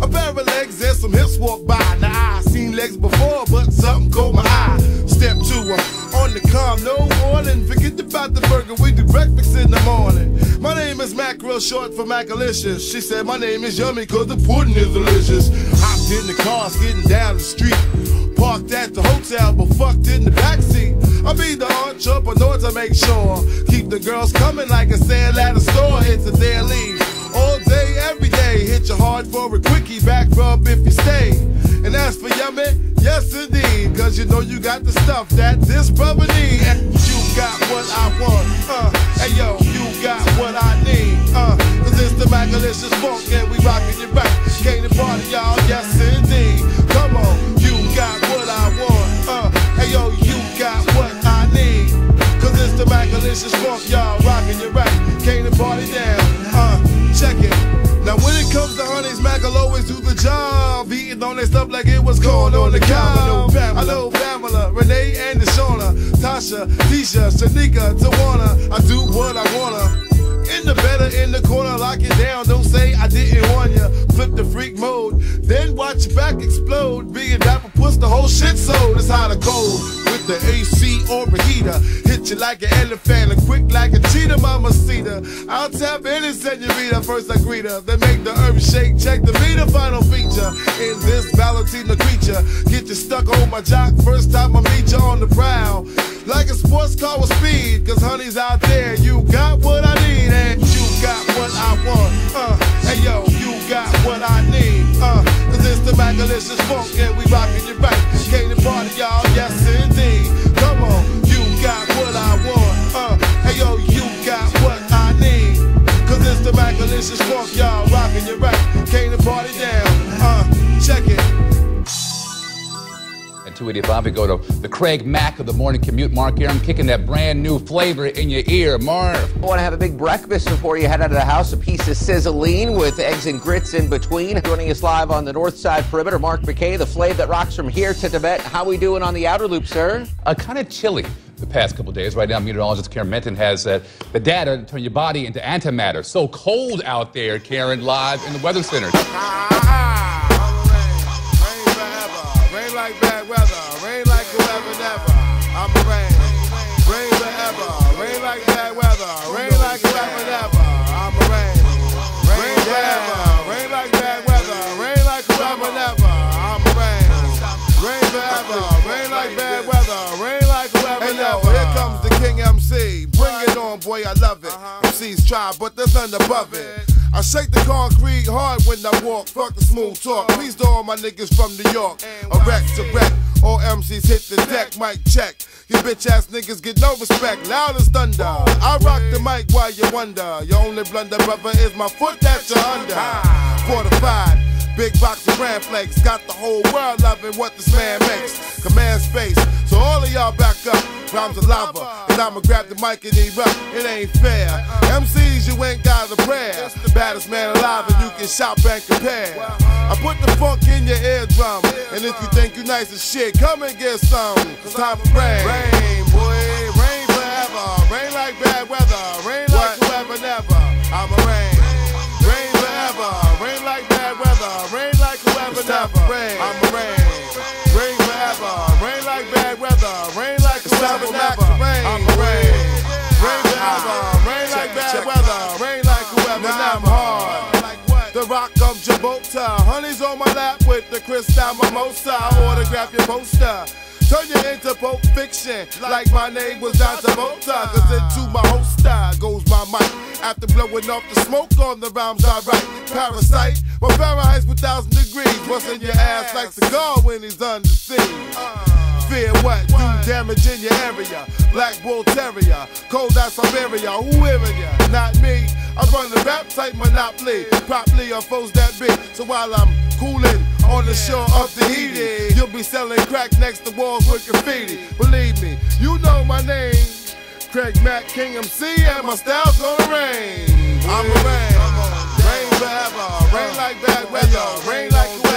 A pair of legs and some hips walk by. Now I seen legs before, but something caught my eye. Step two, I'm on the calm, no warning. Forget about the burger, we do breakfast in the morning. My name is Mac, real short for Macalicious. She said my name is Yummy cause the pudding is delicious. Hopped in the car, getting down the street. Parked at the hotel, but fucked in the backseat. I be the entrepreneur to make sure. Keep the girls coming like a sale at a store. It's a daily. All day, every day. Hit you hard for a quickie, back rub if you stay. And as for yummy, yes indeed. Cause you know you got the stuff that this brother need. And you got what I want. Uh, hey yo, you got what I need. Uh, cause it's the Macalicious funk and we rockin' your back. Came to party, y'all, yes indeed. Macalicious funk, y'all, job. Eating on their stuff like it was corn on the cob. I know Pamela, Renee, and Shauna, Tasha, Tisha, Shanika, Tawana. I do what I wanna. In the better, in the corner, lock it down. Don't say I didn't warn ya. Flip the freak mode, then watch your back explode. Being dapper puts the whole shit sold. It's hot or cold with the AC or a heater. Hit you like an elephant and quick like a cheetah, mama cedar. I'll tap any senorita. First I greet her, then make the herb shake. Check the meter, final feature in this Valentina creature. Get you stuck on my jock. First time I meet you on the prowl. Like a sports car with speed, cause honey's out there. You got what I need, and you got what I want. Uh, hey yo, you got what I need. Uh, cause it's the Macalicious funk, and we rockin' your back. 285, we go to the Craig Mack of the morning commute. Mark here, I'm kicking that brand new flavor in your ear. Marv. Want to have a big breakfast before you head out of the house? A piece of sizzling with eggs and grits in between. Joining us live on the north side perimeter, Mark McKay, the flav that rocks from here to Tibet. How we doing on the outer loop, sir? Uh, kind of chilly the past couple days. Right now, meteorologist Karen Menton has uh, the data to turn your body into antimatter. So cold out there, Karen, live in the Weather Center. Rain like bad weather, on, boy, I love it. Uh-huh. MCs try, but there's nothing above it. I shake the concrete hard when I walk. Fuck the smooth talk. Please to all my niggas from New York. A wreck to wreck. All MCs hit the deck. Mic check. You bitch ass niggas get no respect. Loud as thunder. I rock the mic while you wonder. Your only blunder, brother, is my foot that you're under. Fortified. Big box flakes. Got the whole world loving what this man makes. Command space. So all of y'all back up. Rhymes of lava. And I'ma grab the mic and erupt. It ain't fair. MCs, you ain't got a prayer. Baddest man alive and you can shop and compare. I put the funk in your eardrum. And if you think you nice as shit, come and get some. It's time for rain. Rain, boy. Rain forever. Rain like bad weather. Gibraltar. Honey's on my lap with the crystal mimosa. Autograph your poster. Turn you into Pulp Fiction, like my name was John Travolta. Cause into my holster goes my mic. After blowing off the smoke on the rhymes I write. Parasite, but Fahrenheit's 1000 degrees. Busting your ass like cigar when he's under siege. Fear what? Do damage in your area. Black Bull Terrier, cold as Siberia. Who hearing ya? Not me. I run the rap type monopoly. Properly on foes that big. So while I'm cooling on the shore of Tahiti, you'll be selling crack next to walls with graffiti. Believe me, you know my name. Craig Mack, King MC, and my style's gonna rain. I'm a rain. Rain forever. Rain like bad weather. Rain like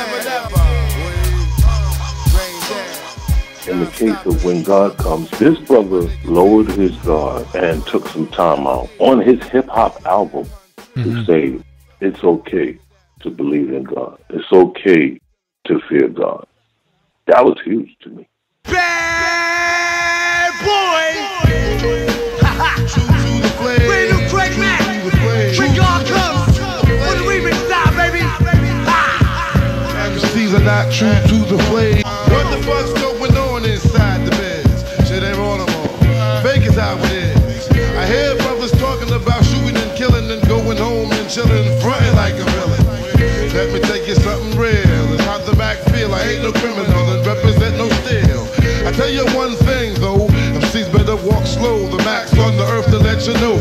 In the case of When God Comes, this brother lowered his guard and took some time out on his hip hop album to mm-hmm. say it's okay to believe in God. It's okay to fear God. That was huge to me. Bad boy. Brand new Craig Mack. When God comes, for the remix style, baby. MCs are not true to tell you one thing though, MCs better walk slow. The Mac's on the earth to let you know.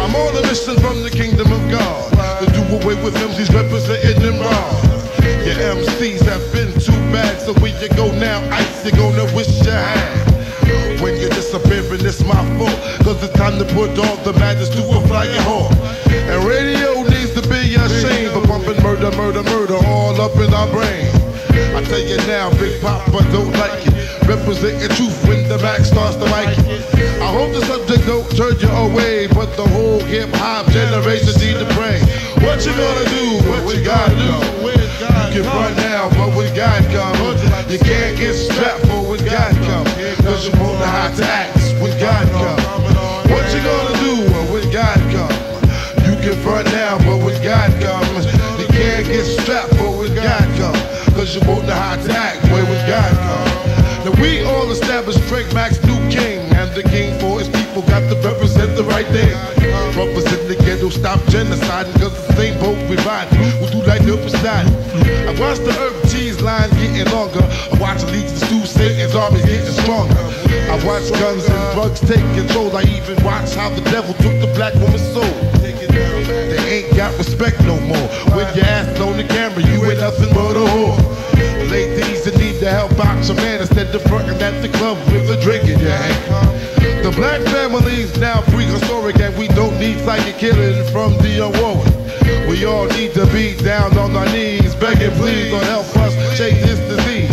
I'm on a mission from the kingdom of God to do away with MCs representing them wrong. Your MCs have been too bad, so where you go now, ice, you're gonna wish you had. When you're disappearing, it's my fault. Cause it's time to put all the madness to a flying halt. And radio needs to be ashamed for pumping murder, murder, murder all up in our brain. Tell you now, Big Papa don't like it. Representing truth when the back starts to like it. I hope the subject don't turn you away, but the whole hip hop generation need to pray. What you gonna do? What you gotta do? You can run now, but when God comes, you can't get strapped for when God comes. Cause you won't know how to act Won't know how to God comes. Now we all established Drake Max new king, and the king for his people got to represent the right thing. Trump was in the ghetto, stop genociding, cause the same boat we ride. We do like the beside. I watch the herb cheese line getting longer. I watch allegiance to Satan's armies getting stronger. I watch guns and drugs take control. I even watch how the devil took the black woman's soul. They ain't got respect no more. When your ass on the camera, you ain't nothing but a whore. Ladies that need to help box a man instead of fronting at the club with a drink in your hand. The black family's now prehistoric and we don't need psychic killing from the unwarned. We all need to be down on our knees, begging please don't help us chase this disease.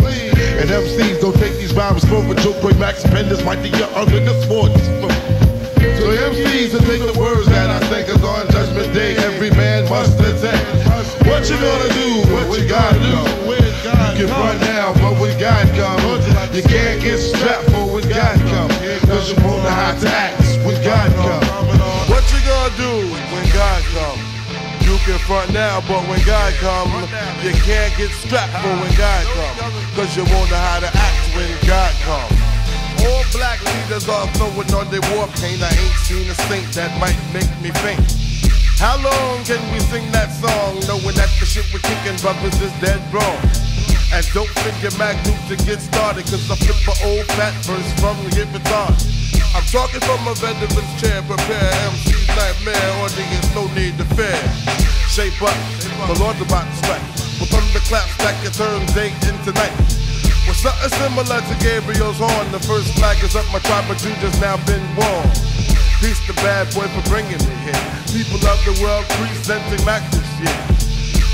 And MCs don't take these rhymes for a joke, Great Max Penders might be your under the sports. So MCs to take the words that I think is on Judgment Day, every man must attend. What you gonna do? What you gotta do? You can run now, but when God comes, you can't get strapped for when God comes. Cause you won't know how to act when God comes. What you gonna do when God comes? You can front now, but when God comes, you can't get strapped for when God comes. Cause you won't know how to act when God comes. All black leaders are throwing on their war paint. I ain't seen a saint that might make me faint. How long can we sing that song knowing that the shit we're kicking brothers is dead wrong? And don't figure Magnum to get started, cause I flip an old fat verse from the guitar. I'm talking from a veteran's chair, prepare MC's nightmare, audience, no need to fear. Shape up, the Lord's about to strike. With thunderclaps that can turn day into night. With something similar to Gabriel's horn, the first flag is up, my tribe of Judas now been born. Peace to bad boy for bringing me here. People of the world presenting Mac this year.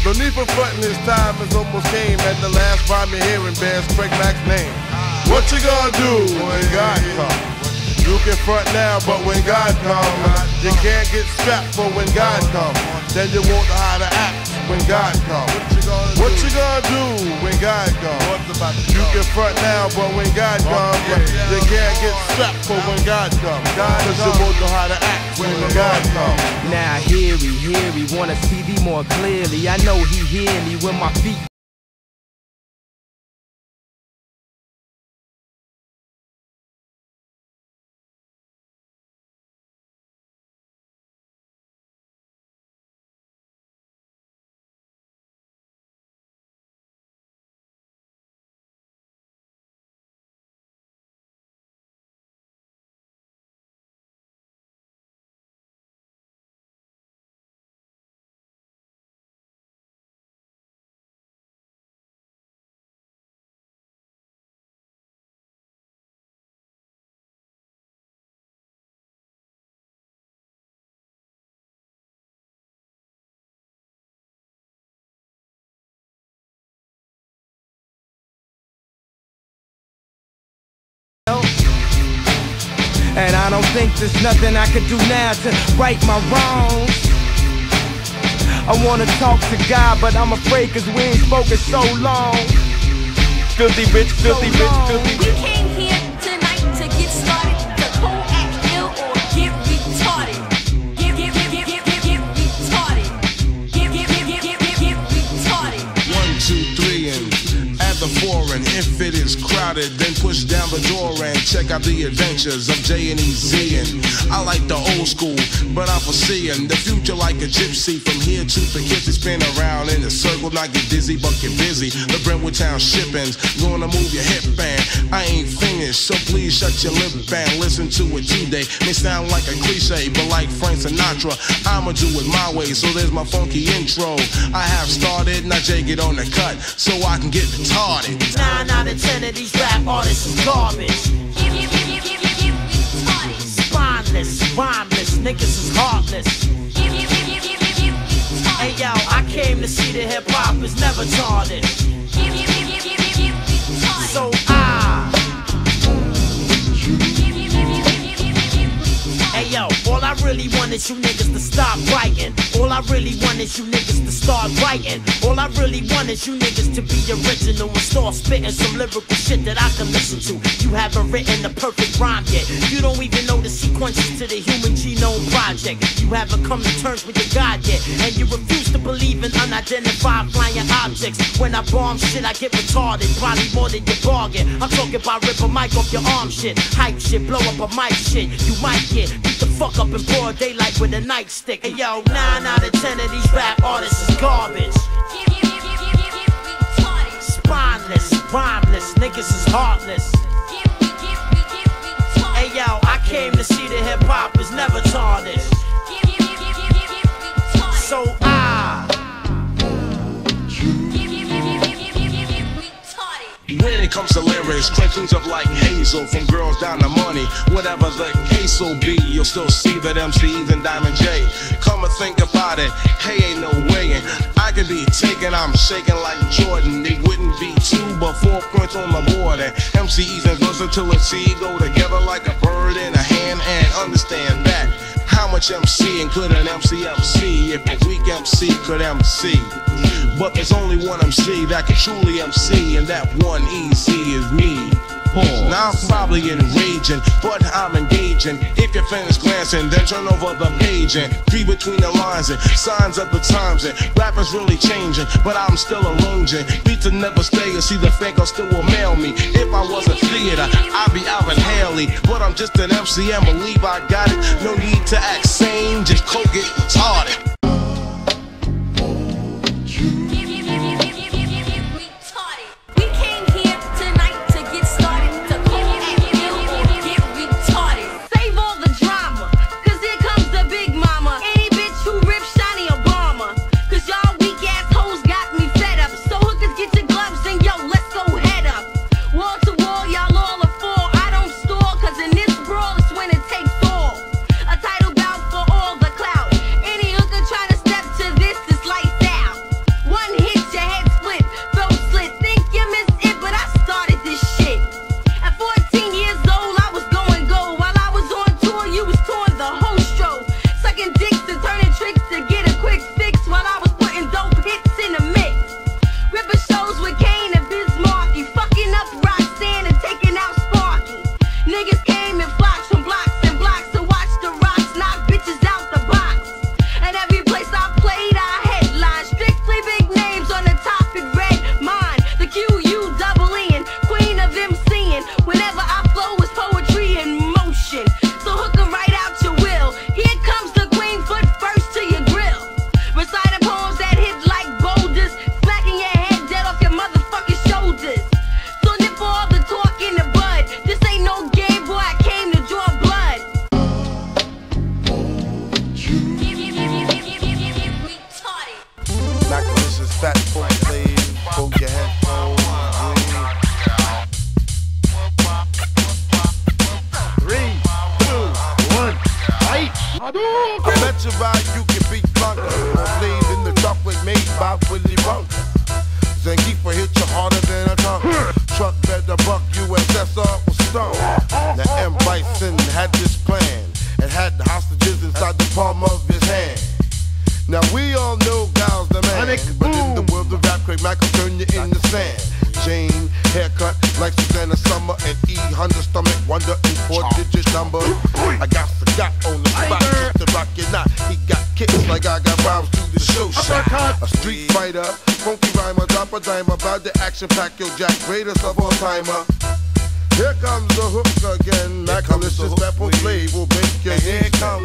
No need for fronting, his time has almost came, at the last rhyme you're hearing bears Craig Mack's name. What you gonna do when God comes? You can front now, but when God comes, you can't get strapped for when God comes. Then you won't know how to act when God comes. What you gonna do when God comes? You can front now, but when God comes, you can't get strapped for when God comes. Cause you won't know how to act when God comes. Now here he hear me, wanna see thee more clearly. I know he hear me when my feet think there's nothing I can do now to right my wrongs. I wanna talk to God, but I'm afraid cause we ain't spoken so long. Filthy rich, filthy rich, filthy rich. At. If it is crowded, then push down the door and check out the adventures of J and EZ. And I like the old school, but I'm foreseeing the future like a gypsy. From here to Poughkeepsie, spin around in a circle, not get dizzy, but get busy. The Brentwood Town shippings, gonna move your hip band. I ain't finished, so please shut your lip and listen to it today. May sound like a cliche, but like Frank Sinatra, I'ma do it my way. So there's my funky intro. I have started, now Jay get on the cut, so I can get retarded. Nine out of ten of these rap artists is garbage. Spineless, rhymeless, niggas is heartless. Hey yo, I came to see the hip hop is never tarnished. All I really want is you niggas to stop writing. All I really want is you niggas to start writing. All I really want is you niggas to be original and start spitting some lyrical shit that I can listen to. You haven't written the perfect rhyme yet. You don't even know the sequences to the Human Genome Project. You haven't come to terms with your God yet, and you refuse to believe in unidentified flying objects. When I bomb shit, I get retarded, probably more than your bargain. I'm talking about rip a mic off your arm shit, hype shit, blow up a mic shit. You might get beat the fuck up in broad daylight with a nightstick. Hey yo, nine out of ten of these rap artists is garbage. Spineless, rhymeless, niggas is heartless. Hey yo, I came to see the hip hop is never tarnished. Get, When it comes to lyrics, questions of like Hazel, from girls down to money, whatever the case will be, you'll still see that MC's and Diamond J. Come and think about it, hey, ain't no way. I could be taken, I'm shaking like Jordan. It wouldn't be two, but four points on the board. And MC's and versatility go together like a bird in a hand, and understand that. How much MCing could an MC MC if a weak MC could MC? But there's only one MC that can truly MC, and that one EZ is me. Now I'm probably enraging, but I'm engaging. If you're glancing, then turn over the page and read between the lines and signs of the times. And rappers really changing, but I'm still arranging. Beats will never stay, and see the faker still will mail me. If I was a theater, I'd be Alvin Ailey. But I'm just an MC and believe I got it. No need to act sane, just coke it. Get, Mac will turn you into sand. Jane, haircut like Susanna Summer and E. Hunter stomach, wonder in four digit number. I got forgot on the spot, just to rock your knot. He got kicks like I got rhymes to the show shot. A street fighter, funky rhymer, drop a dime about the action pack, yo, Jack, greatest of all timer. Here comes the hook again, that malicious that will play will make your head come.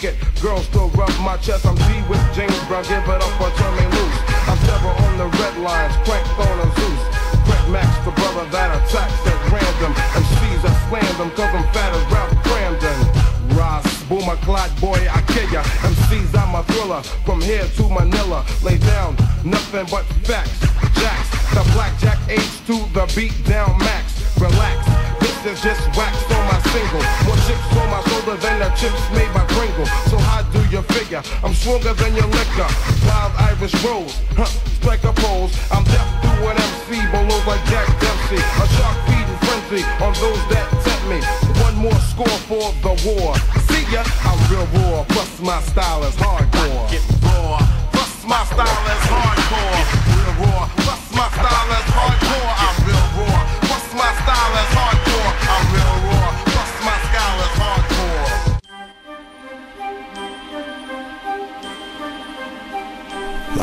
bucket. Girls still rub my chest. I'm G with James Brown. Give it up or turn me loose. I'm never on the red lines. Crank phone of Zeus. Crack Max, the brother that attacks at random. And she's a slam them cause I'm fat as Ralph Kramden. Ross, boom, a clock, boy, I kill ya. MCs, I'm a thriller. From here to Manila. Lay down, nothing but facts. Jacks, the blackjack H to the beat down max. Relax Christians just waxed on my single. More chips on my shoulder than the chips made by Pringle. So how do you figure? I'm stronger than your liquor. Wild Irish rose, huh? Striker pose. I'm deaf to an MC, below like Jack Dempsey. A shark feeding frenzy on those that tempt me. One more score for the war. See ya, I'm real raw. Plus my style is hardcore. I get raw. Plus my style is hardcore. Real raw. Plus my style is hardcore. I'm real raw. Plus my style is hardcore.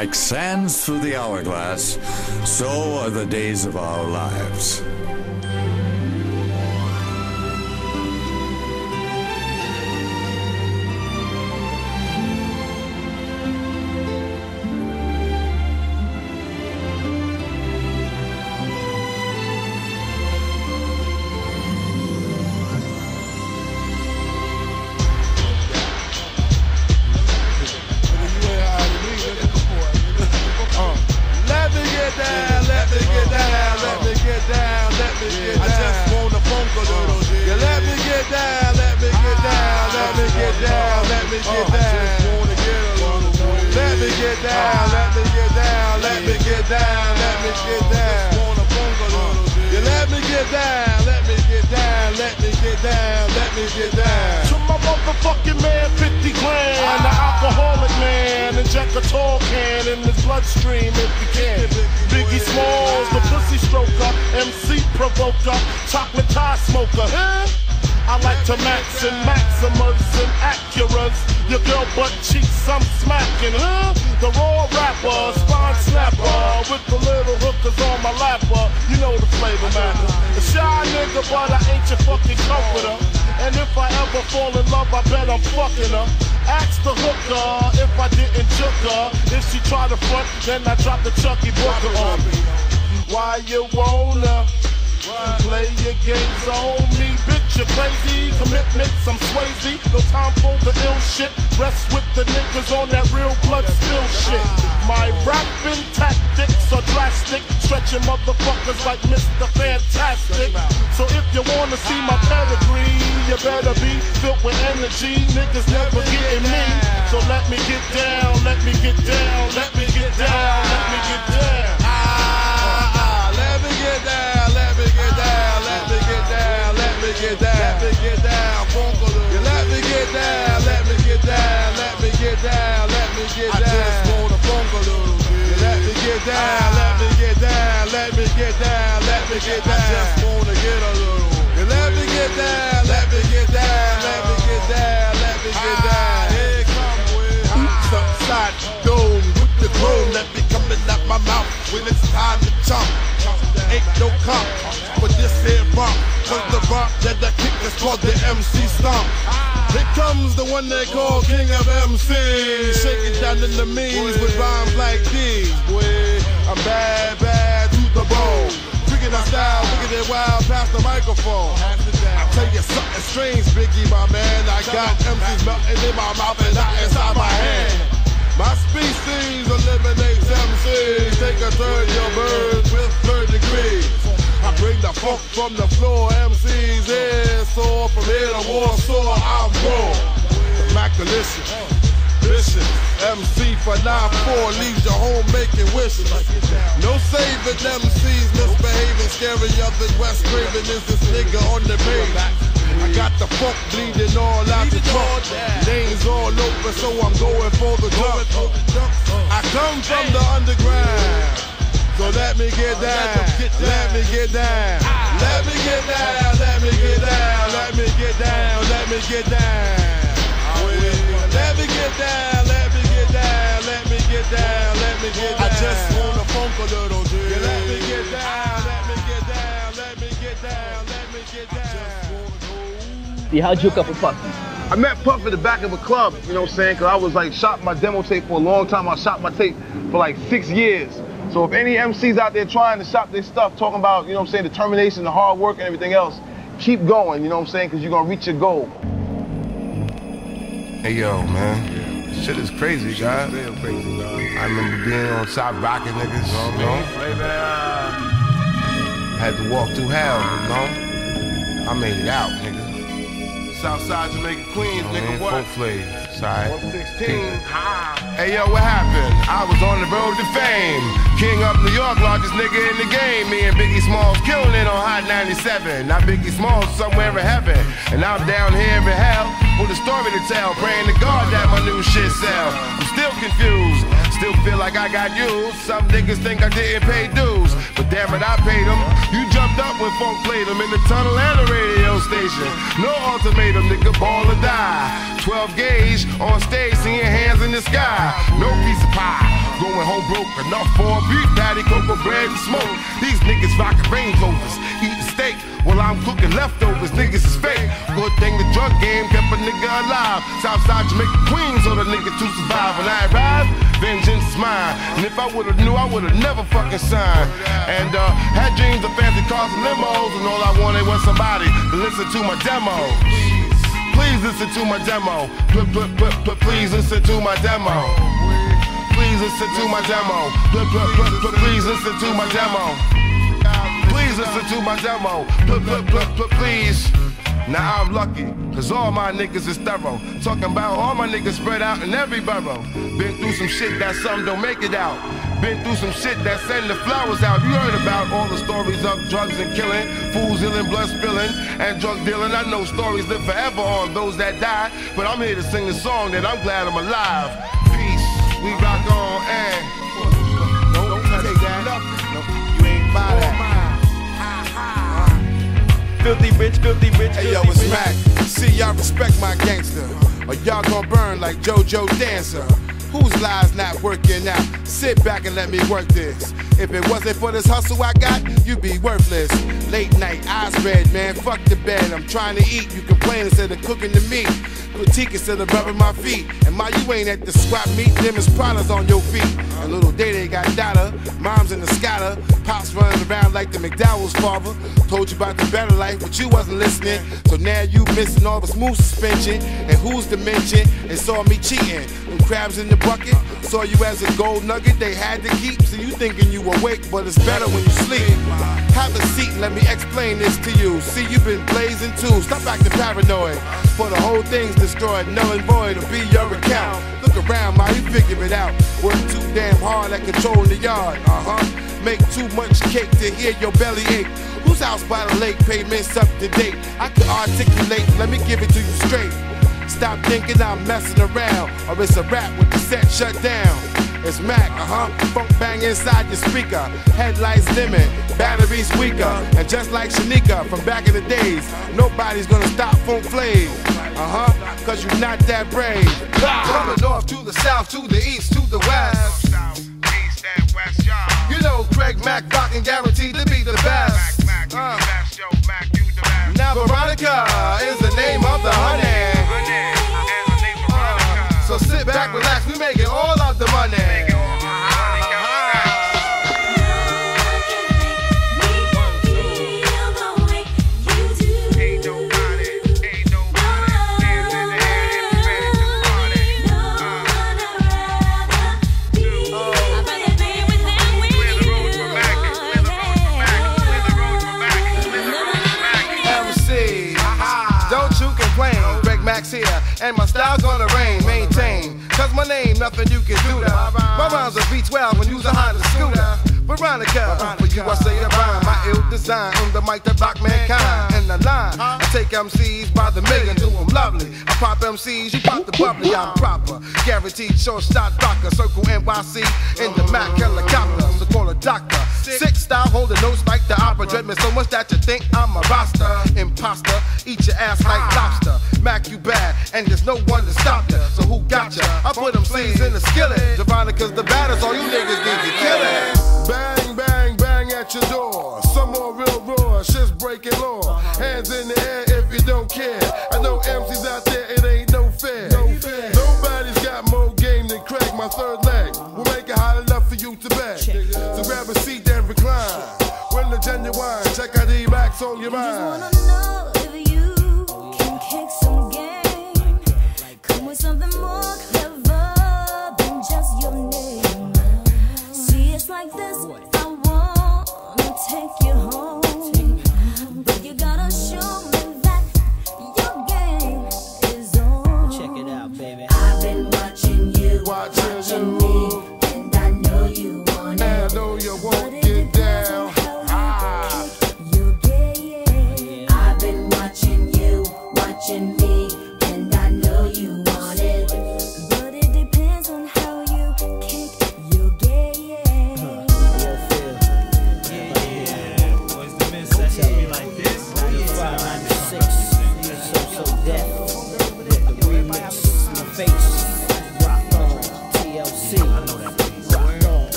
like sands through the hourglass, so are the days of our lives. Get down. Let me get down, let me get down, let me get down, let me get down. You let me get down, let me get down, let me get down, let me get down. To my motherfucking man, 50 grand. The alcoholic man, inject a tall can in his bloodstream if you can. Biggie Smalls, the pussy stroker, MC provoker, chocolate tie smoker. I like to max and maximus and Acuras. Your girl butt cheeks, I'm smacking, huh? The raw rapper, spine snapper, with the little hookers on my lapper. You know the flavor matter. A shy nigga, but I ain't your fucking comforter. And if I ever fall in love, I bet I'm fucking her. Ask the hooker if I didn't chook her. If she try to front, then I drop the Chucky Booker on me. Why you wanna play your games on me? Bitch, you crazy. Commitments, I'm Swayze. No time for the ill shit. Rest with the niggas on that real blood spill shit. My rapping tactics are drastic. Stretching motherfuckers like Mr. Fantastic. So if you wanna see my pedigree, you better be filled with energy. Niggas never getting me. So let me get down, let me get down, let me get down, let me get down. Get down, let me get down, Funkaloo. You let me get down, let me get down, let me get down, let me get down. I just wanna Funkaloo. You let me get down, let me get down, let me get down, let me get down. I just wanna get a little. You let me get down, let me get down, let me get down, let me get down. Here come with Oops upside dome with the chrome that be coming out my mouth when it's time to chomp. Ain't no comp for this here bump. Cause the bump that I kick is called the MC Stomp. Here comes the one they call King of MCs. Shaking down in the means with rhymes like these. Boy, I'm bad, bad to the bone. Freaking out style, wicked and wild, past the microphone. I tell you something strange, Biggie, my man. I got MCs melting in my mouth and not inside my hand. My species eliminates MCs. Take a third your bird with third degrees. I bring the funk from the floor, MCs is sore from here to Warsaw. I'm raw. Immaculation, vicious. MC for 9-4 leaves your home making wishes. No saving MCs misbehaving, scary others. Wes Craven is this nigga on the page. I got the funk bleeding all out the trunk. Names all over, so I'm going for the jump. I come from the underground. So let me get down, let me get down, let me get down, let me get down, let me get down, let me get down. Let me get down, let me get down, let me get down, let me get down. I just wanna funk a little bit. Let me get down, let me get down, let me get down, let me get down. See, how'd you hook up with Puffy? I met Puff at the back of a club, you know what I'm saying? Cause I was like shot my demo tape for a long time. I shot my tape for like six years. So if any MCs out there trying to shop their stuff, talking about, you know what I'm saying, determination, the hard work and everything else, keep going, you know what I'm saying? Cause you're gonna reach your goal. Hey yo, man. Shit is crazy, guys. I remember being on top rocking niggas, you know? Uh, Had to walk through hell, you know? I made it out, nigga. Southside Jamaica Queens, nigga, what? Funk Flav, side. 116. Hey yo, what happened? I was on the road to fame. King of New York, largest nigga in the game. Me and Biggie Smalls killing it on Hot 97. Now Biggie Smalls somewhere in heaven. And I'm down here in hell with a story to tell. Praying to God that my new shit sell. I'm still confused. Still feel like I got used. Some niggas think I didn't pay dues. But damn it, I paid them. You jumped up when funk played them in the tunnel and the radio station. No ultimatum, nigga, ball or die. 12 gauge on stage, seeing hands in the sky. No piece of pie. Going home broke, enough for a beef patty, cocoa bread and smoke. These niggas rockin' Rovers, eating steak while I'm cooking leftovers. Niggas is fake. Good thing the drug game kept a nigga alive. Southside Jamaica Queens, so the nigga to survive. When I arrive, vengeance is mine. And if I would've knew, I would've never fucking signed. And uh, had dreams of fancy cars and limos, and all I wanted was somebody to listen to my demos. Please listen to my demo. Pl- pl- pl- pl- Please listen to my demo. Please listen to my demo. Pl- pl- pl- pl- Please listen to my demo. Please listen to my demo. Pl- pl- pl- pl- Please. Now I'm lucky, cause all my niggas is thorough. Talking about all my niggas spread out in every borough. Been through some shit that some don't make it out. Been through some shit that send the flowers out. You heard about all the stories of drugs and killing, fools healing, blood spilling, and drug dealing. I know stories live forever on those that die, but I'm here to sing the song that I'm glad I'm alive. Peace, we rock on and. Filthy rich, filthy rich, Hey yo, it's rich. Mac. See, y'all respect my gangster, or y'all gonna burn like JoJo Dancer. Whose lies not working out? Sit back and let me work this. If it wasn't for this hustle I got, you'd be worthless. Late night, eyes red, man. Fuck the bed. I'm trying to eat. You complain instead of cooking the meat. Critique instead of rubbing my feet. And my you ain't at the swap meet, them is products on your feet. And little day they got data, mom's in the scatter, pops running around like the McDowell's father. Told you about the better life, but you wasn't listening. So now you missing all the smooth suspension. And who's to mention? And saw me cheating. Them crabs in the bucket, saw you as a gold nugget they had to keep. So you thinking you awake, but it's better when you sleep. Have a seat, let me explain this to you. See, you've been blazing too. Stop acting paranoid. For the whole thing's destroyed, null and void will be your account. Look around, ma, you figure it out. Work too damn hard at controlling the yard. Uh huh. Make too much cake to hear your belly ache. Whose house by the lake? Payments up to date. I can articulate, let me give it to you straight. Stop thinking I'm messing around, or it's a rap with the set shut down. It's Mac, uh huh. Funk bang inside your speaker. Headlights dimming, batteries weaker. And just like Shanika from back in the days, nobody's gonna stop Funk Flav. Uh huh, cause you're not that brave. From the north to the south, to the east, to the west. You know Craig Mack rockin' guaranteed to be the best. Uh. Now Veronica is the name of the honey. My rhymes are V12 when use a Honda scooter. Veronica, for you I say the rhyme. My ill design on the mic that rock mankind. And the line, I take MCs by the million, do them lovely. I pop MCs, you pop the bubbly, I'm proper. Guaranteed short shot rocker, circle NYC in the Mac helicopter. So call a doctor. Six style holding notes like the opera. Dread me so much that you think I'm a roster. Imposter, eat your ass like lobster. Mac, you bad, and there's no one to stop ya. So who got ya? I put them sleeves in the skillet. Javonica's the baddest, all you niggas need to kill it. Bang, bang, bang at your door. Some more real raw, shit's breaking law. Hands in the air if you don't care. I know MCs out there, it ain't no fair. Nobody's got more game than Craig, my third leg. We'll make it hot enough for you to beg. So grab a seat and recline. When the genuine, check out the racks on your mind.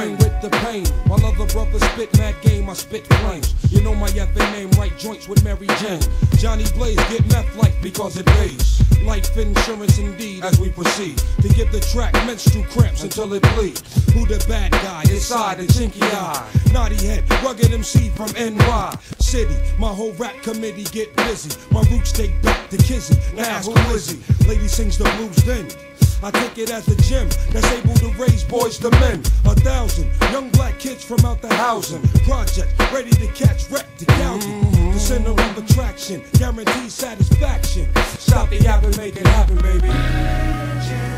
brain with the pain. While other brothers spit mad game, I spit flames. You know my effing name, right joints with Mary Jane. Johnny Blaze, get meth like because it pays. Life insurance indeed as we proceed to give the track menstrual cramps until it bleeds. Who the bad guy? Inside the chinky eye, naughty head, rugged MC from NY City. My whole rap committee get busy. My roots take back to Kizzy. Now who is he? Lady sings the blues then. I take it as a gym that's able to raise boys to men. A thousand young black kids from out the housing project, ready to catch wreck to county. The center of attraction, guaranteed satisfaction. Stop the yapping, make it happen, baby.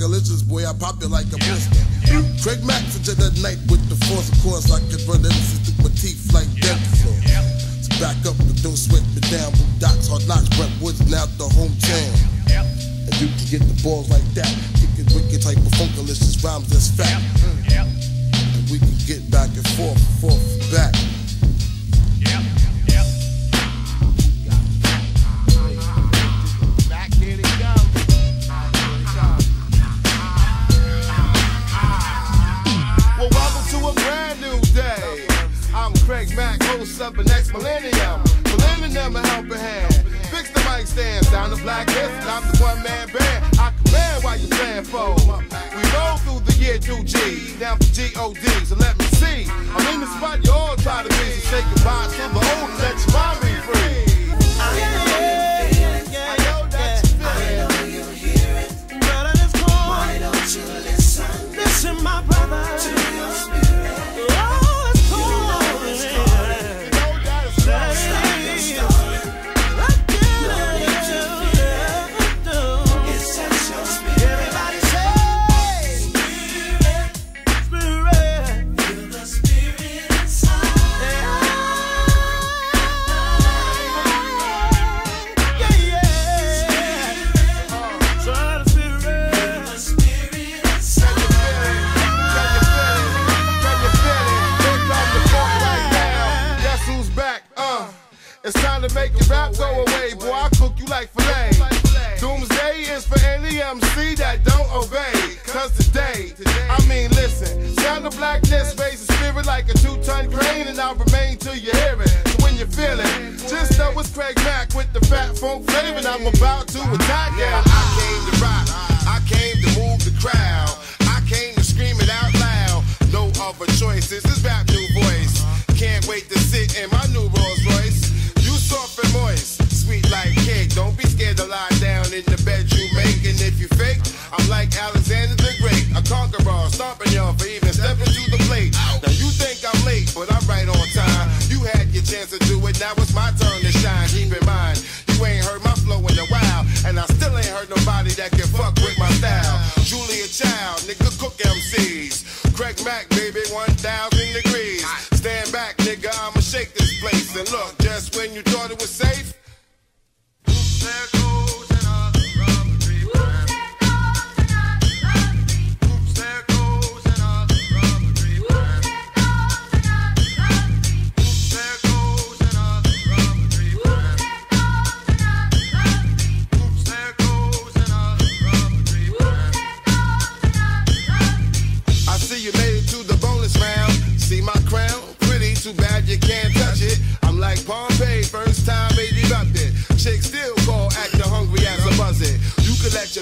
sacrilegious boy. I popped of blackness raise the spirit like a two ton crane, and I'll remain till you hear it. So when you feel it, just know it's Craig Mack with the fat funk flavor, and I'm about to attack it. Yeah, I came to rock. I came to move the crowd. I came to scream it out loud. No other choices. This rap new voice. Can't wait to sit in my new Rolls Royce. You soft and moist, sweet like cake. Don't be scared to lie down in the bed you make. And if you fake, I'm like Alexander the Great, a conqueror, stomping y'all for even your chance to do it, now it's my turn to shine. Keep in mind, you ain't heard my flow in a while, and I still ain't heard nobody that can fuck with my style. Julia Child, nigga, cook MCs. Craig Mack, baby, 1,000 degrees.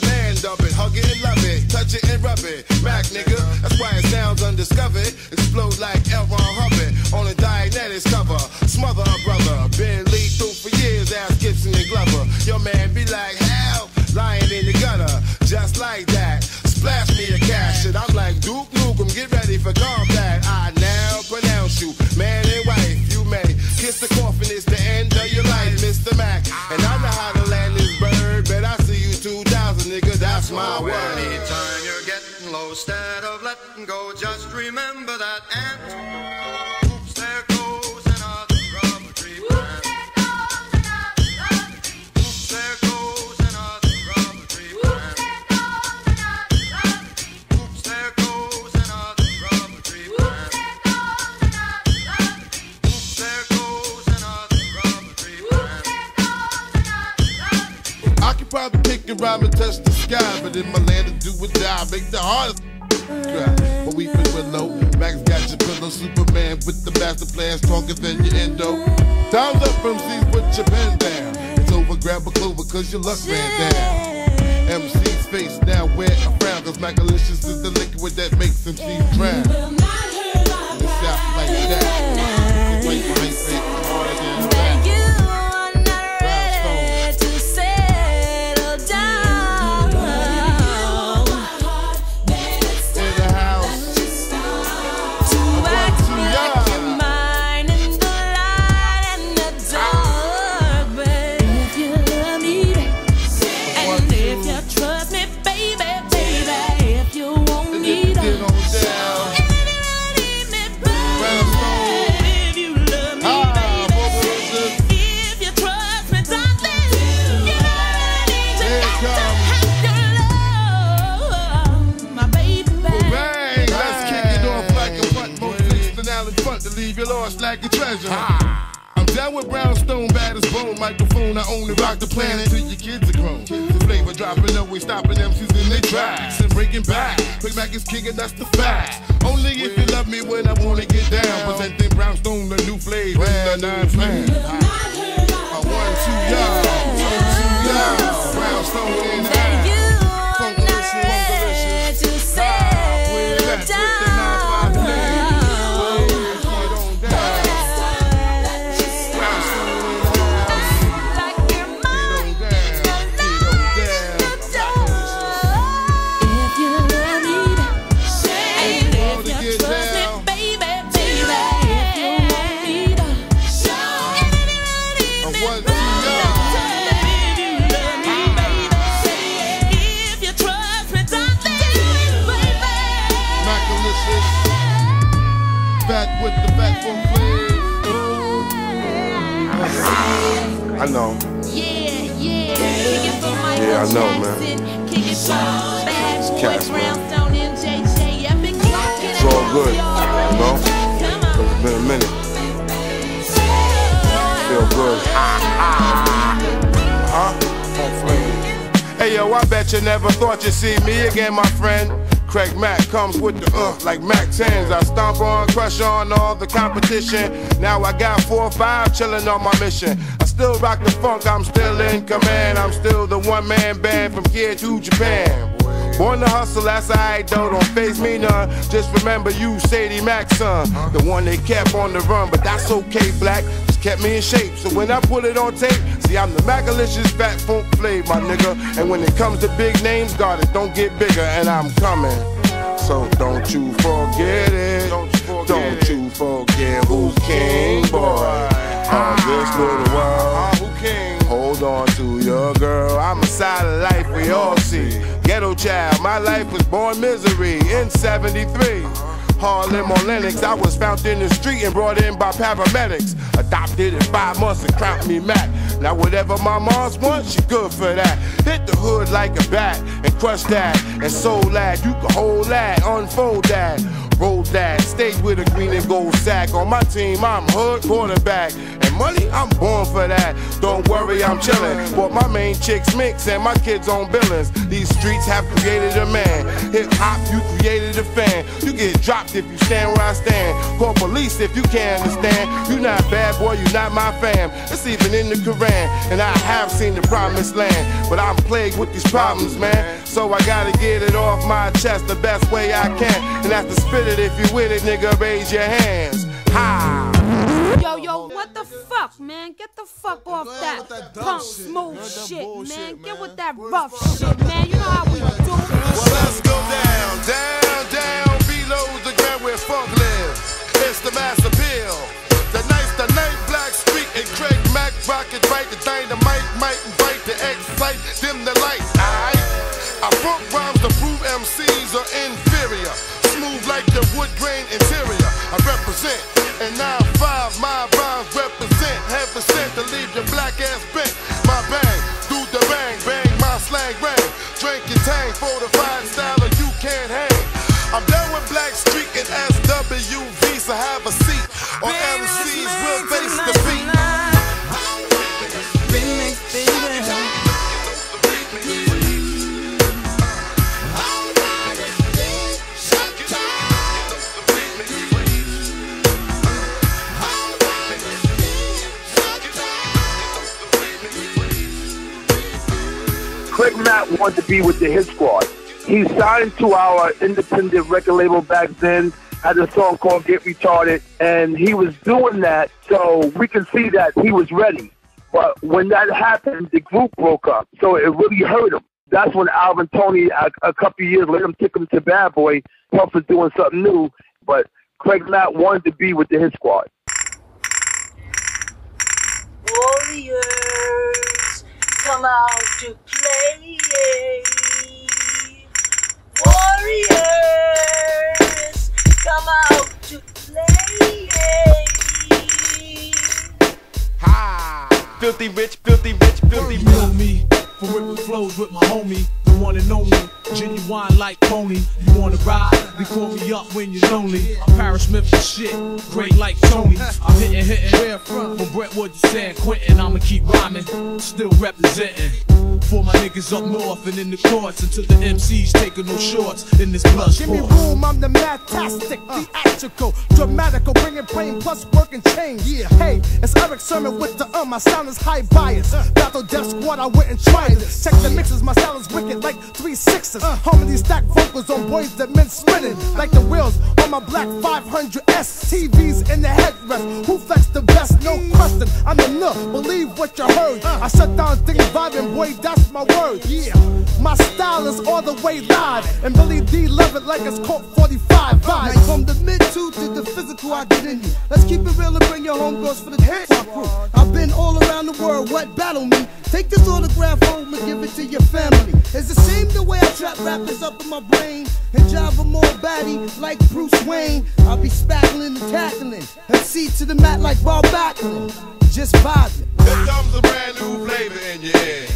Man dub it, hug it and love it, touch it and rub it. Mac nigga, that's why it sounds undiscovered. Explode like L. Ron Hubbard on a Dianetics cover. Smother a brother, been lethal for years, ass Gibson and Glover. Your man be like, hell, lying in the gutter, just like that. Splash me a cash shit. I'm like Duke Nukem, get ready for combat. I now pronounce you man and wife. You may kiss the coffin, it's the end of your life, Mr. Mac. My word. Anytime you're getting low, instead of letting go, just remember that ant. Oops, there goes another rubbery band. Oops, there goes another rubbery band. Oops, there goes another rubbery band. Oops, there goes another rubbery band. I could probably pick and rhyme and touch the sky, but in my land to do or die, make the hardest cry. But we with low. Max got your pillow, Superman with the master plan, stronger than your endo. Time's up, MCs, put your pen down. It's over, grab a clover, cause your luck ran down. MC's face now wear a frown, cause Macalicious is the liquid that makes MCs drown. It's out like that. It's like my face, to leave you lost like a treasure. I'm down with brownstone, bad as bone. Microphone, I only rock the planet till your kids are grown. The flavor dropping, no always stopping MCs in their tracks and breaking back. Big Mac is king, and that's the fact. Only if you love me when I wanna get down. Presenting brownstone, the new flavor, the nine flame. I one, two, y'all. One, two, y'all. Brownstone in the house. Funkalicious, funkalicious. Ah, with that, with the Yeah, I know, man. Jackson. Kick it for Bad Boy, Cats, man. Brownstone, MJJ, Epic Rock. It's all good, you know? 'Cause it's been a minute. Feel good. Huh? Hey yo, I bet you never thought you'd see me again, my friend. Craig Mack comes with the uh, like Mac 10s. I stomp on, crush on all the competition. Now I got four or five chilling on my mission. Still rock the funk, I'm still in command. I'm still the one man band from here to Japan. Born to hustle, that's alright though, don't face me none. Just remember you, Sadie Mac son, the one they kept on the run, but that's okay, black. Just kept me in shape. So when I put it on tape, see I'm the Macalicious Fat Funk Flav, my nigga. And when it comes to big names, God, it don't get bigger, and I'm coming. So don't you forget it. Don't you forget, who's king, boy. This little. Hold on to your girl. I'm a side of life we all see. Ghetto child, my life was born misery in 73. Harlem on Lennox, I was found in the street and brought in by paramedics. Adopted in five months and crowned me Mac. Now whatever my mom's want, she good for that. Hit the hood like a bat and crush that and soul that. You can hold that, unfold that. Roll that, stay with a green and gold sack. On my team, I'm hood quarterback. And money, I'm born for that. Don't worry, I'm chillin'. But my main chicks mix and my kids on billings. These streets have created a man. Hip hop, you created a fan. You get dropped if you stand where I stand. Call police if you can't understand. You're not bad boy, you're not my fam. It's even in the Quran. And I have seen the promised land. But I'm plagued with these problems, man. So I gotta get it off my chest the best way I can. And that's to spit it if you with it, nigga. Raise your hands. Ha! Yo, yo, what the fuck, man? Get the fuck off that, punk smooth shit, man. Get with that rough shit, man. You know how we do. Well, let's go down, down, down, below the ground where funk lives. It's the mass appeal. The night, the night, Blackstreet and Craig Mack rocket right. The dynamite might invite the excite, dim the light. Aight. I funk rhymes to prove MCs are inferior. Wood grain interior. I represent. And 9-5, my rhymes represent. Heaven sent to leave your black ass bent. My bang, do the bang, bang, my slang rang. Drink your tang, fortified Craig Mack wanted to be with the Hit Squad. He signed to our independent record label back then, had a song called Get Retarded, and he was doing that so we can see that he was ready. But when that happened, the group broke up, so it really hurt him. That's when Alvin Toney, a, a couple years later, took him to Bad Boy. Puff was doing something new, but Craig Mack wanted to be with the Hit Squad. Warriors come out to play. Warriors come out to play. Filthy rich, filthy rich, filthy rich. You know me, for ripping flows with my homie, the one and only, genuine like pony. You wanna ride? Then call me up when you're lonely. I'm Parrish Smith and shit, great like Tony. I'm hitting, hitting. Where from? From Brentwood to San Quentin, I'ma keep rhyming, still representing. For my niggas up north and in the courts until the MCs taking no shorts in this blood Give me room, I'm the matastic, theatrical, dramatical, bringing brain plus work and change. Yeah. Hey, it's Erick Sermon with the um, my sound is high bias. Battle Def Squad, I went and tried this. Check the mixes, my style is wicked like three sixes. Harmony stack vocals on boys that men spinning like the wheels on my black 500S. TVs in the headrest. Who flex the best? No question. I'm the nook. Believe what you heard. I shut down things vibing, boy. That's my word. Yeah. My style is all the way live, and Billy Dee love it like it's Colt 45 vibe. Like from the mid to to the physical, I get in you. Let's keep it real and bring your homegirls for the hit. I've been all around the world, what battle me? Take this autograph home and give it to your family. It's the same the way I trap rappers up in my brain and drive them all batty like Bruce Wayne. I'll be spackling and tackling and see to the mat like Bob Backlund. Just vibing. Here comes a brand new flavor in your ear.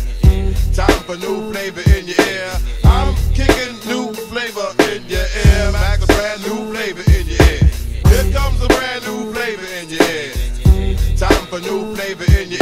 Time for new flavor in your ear. I'm kicking new flavor in your ear. Max a brand new flavor in your ear. Here comes a brand new flavor in your ear. Time for new flavor in your ear.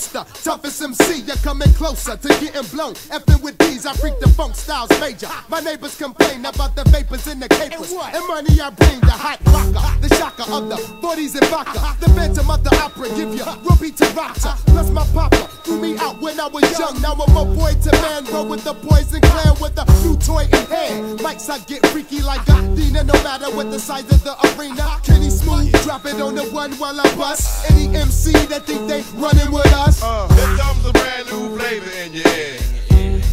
Roaster. Toughest MC, you're coming closer to getting blown. Effing with these, I freak the funk styles major. My neighbors complain about the vapors in the capers. And money I bring, the hot rocker, the shocker of the 40s and vodka. The phantom of the opera, give you ruby to rata. Plus my papa threw me out when I was young. Now I'm a boy to man, roll with the poison clan with a new toy in hand. Mics I get freaky like a Dina, no matter what the size of the arena. Kenny Smooth, drop it on the one while I bust. Any MC that think they running with us. Uh, here comes a brand new flavor in your ear.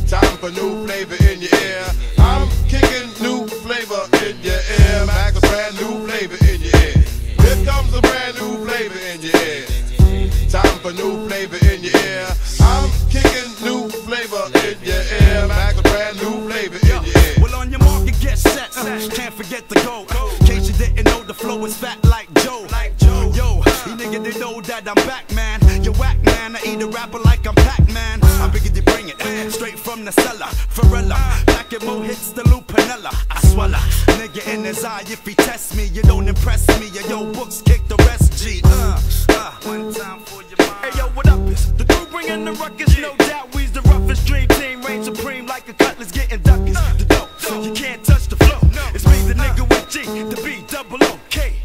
Time for new flavor in your ear. I'm kicking new flavor in your ear. Mac a brand new flavor in your ear. Here comes a brand new flavor in your ear. Time for new flavor in your ear. I'm kicking new flavor in your ear. Mac a brand new flavor in your ear. Well, on your mark get set. Uh, can't forget the go. In case you didn't know, the flow is fat like Joe. Like Joe. Yo, you nigga they know that I'm back, man. You whack, man. I eat a rapper like I'm Pac-Man. I figured you bring it straight from the cellar. Pharrella, black and more hits the Lupinella. I swallow. Nigga in his eye, if he tests me, you don't impress me. Yo, yo, books kick the rest, G. Uh, uh. One time for your mind. Hey, yo, what up? Is the crew bringing the ruckus? No doubt, we's the roughest dream team. Reign supreme like a cutlass getting duckies. The dope, you can't touch the flow. It's me, the nigga with G, the B, double O, K.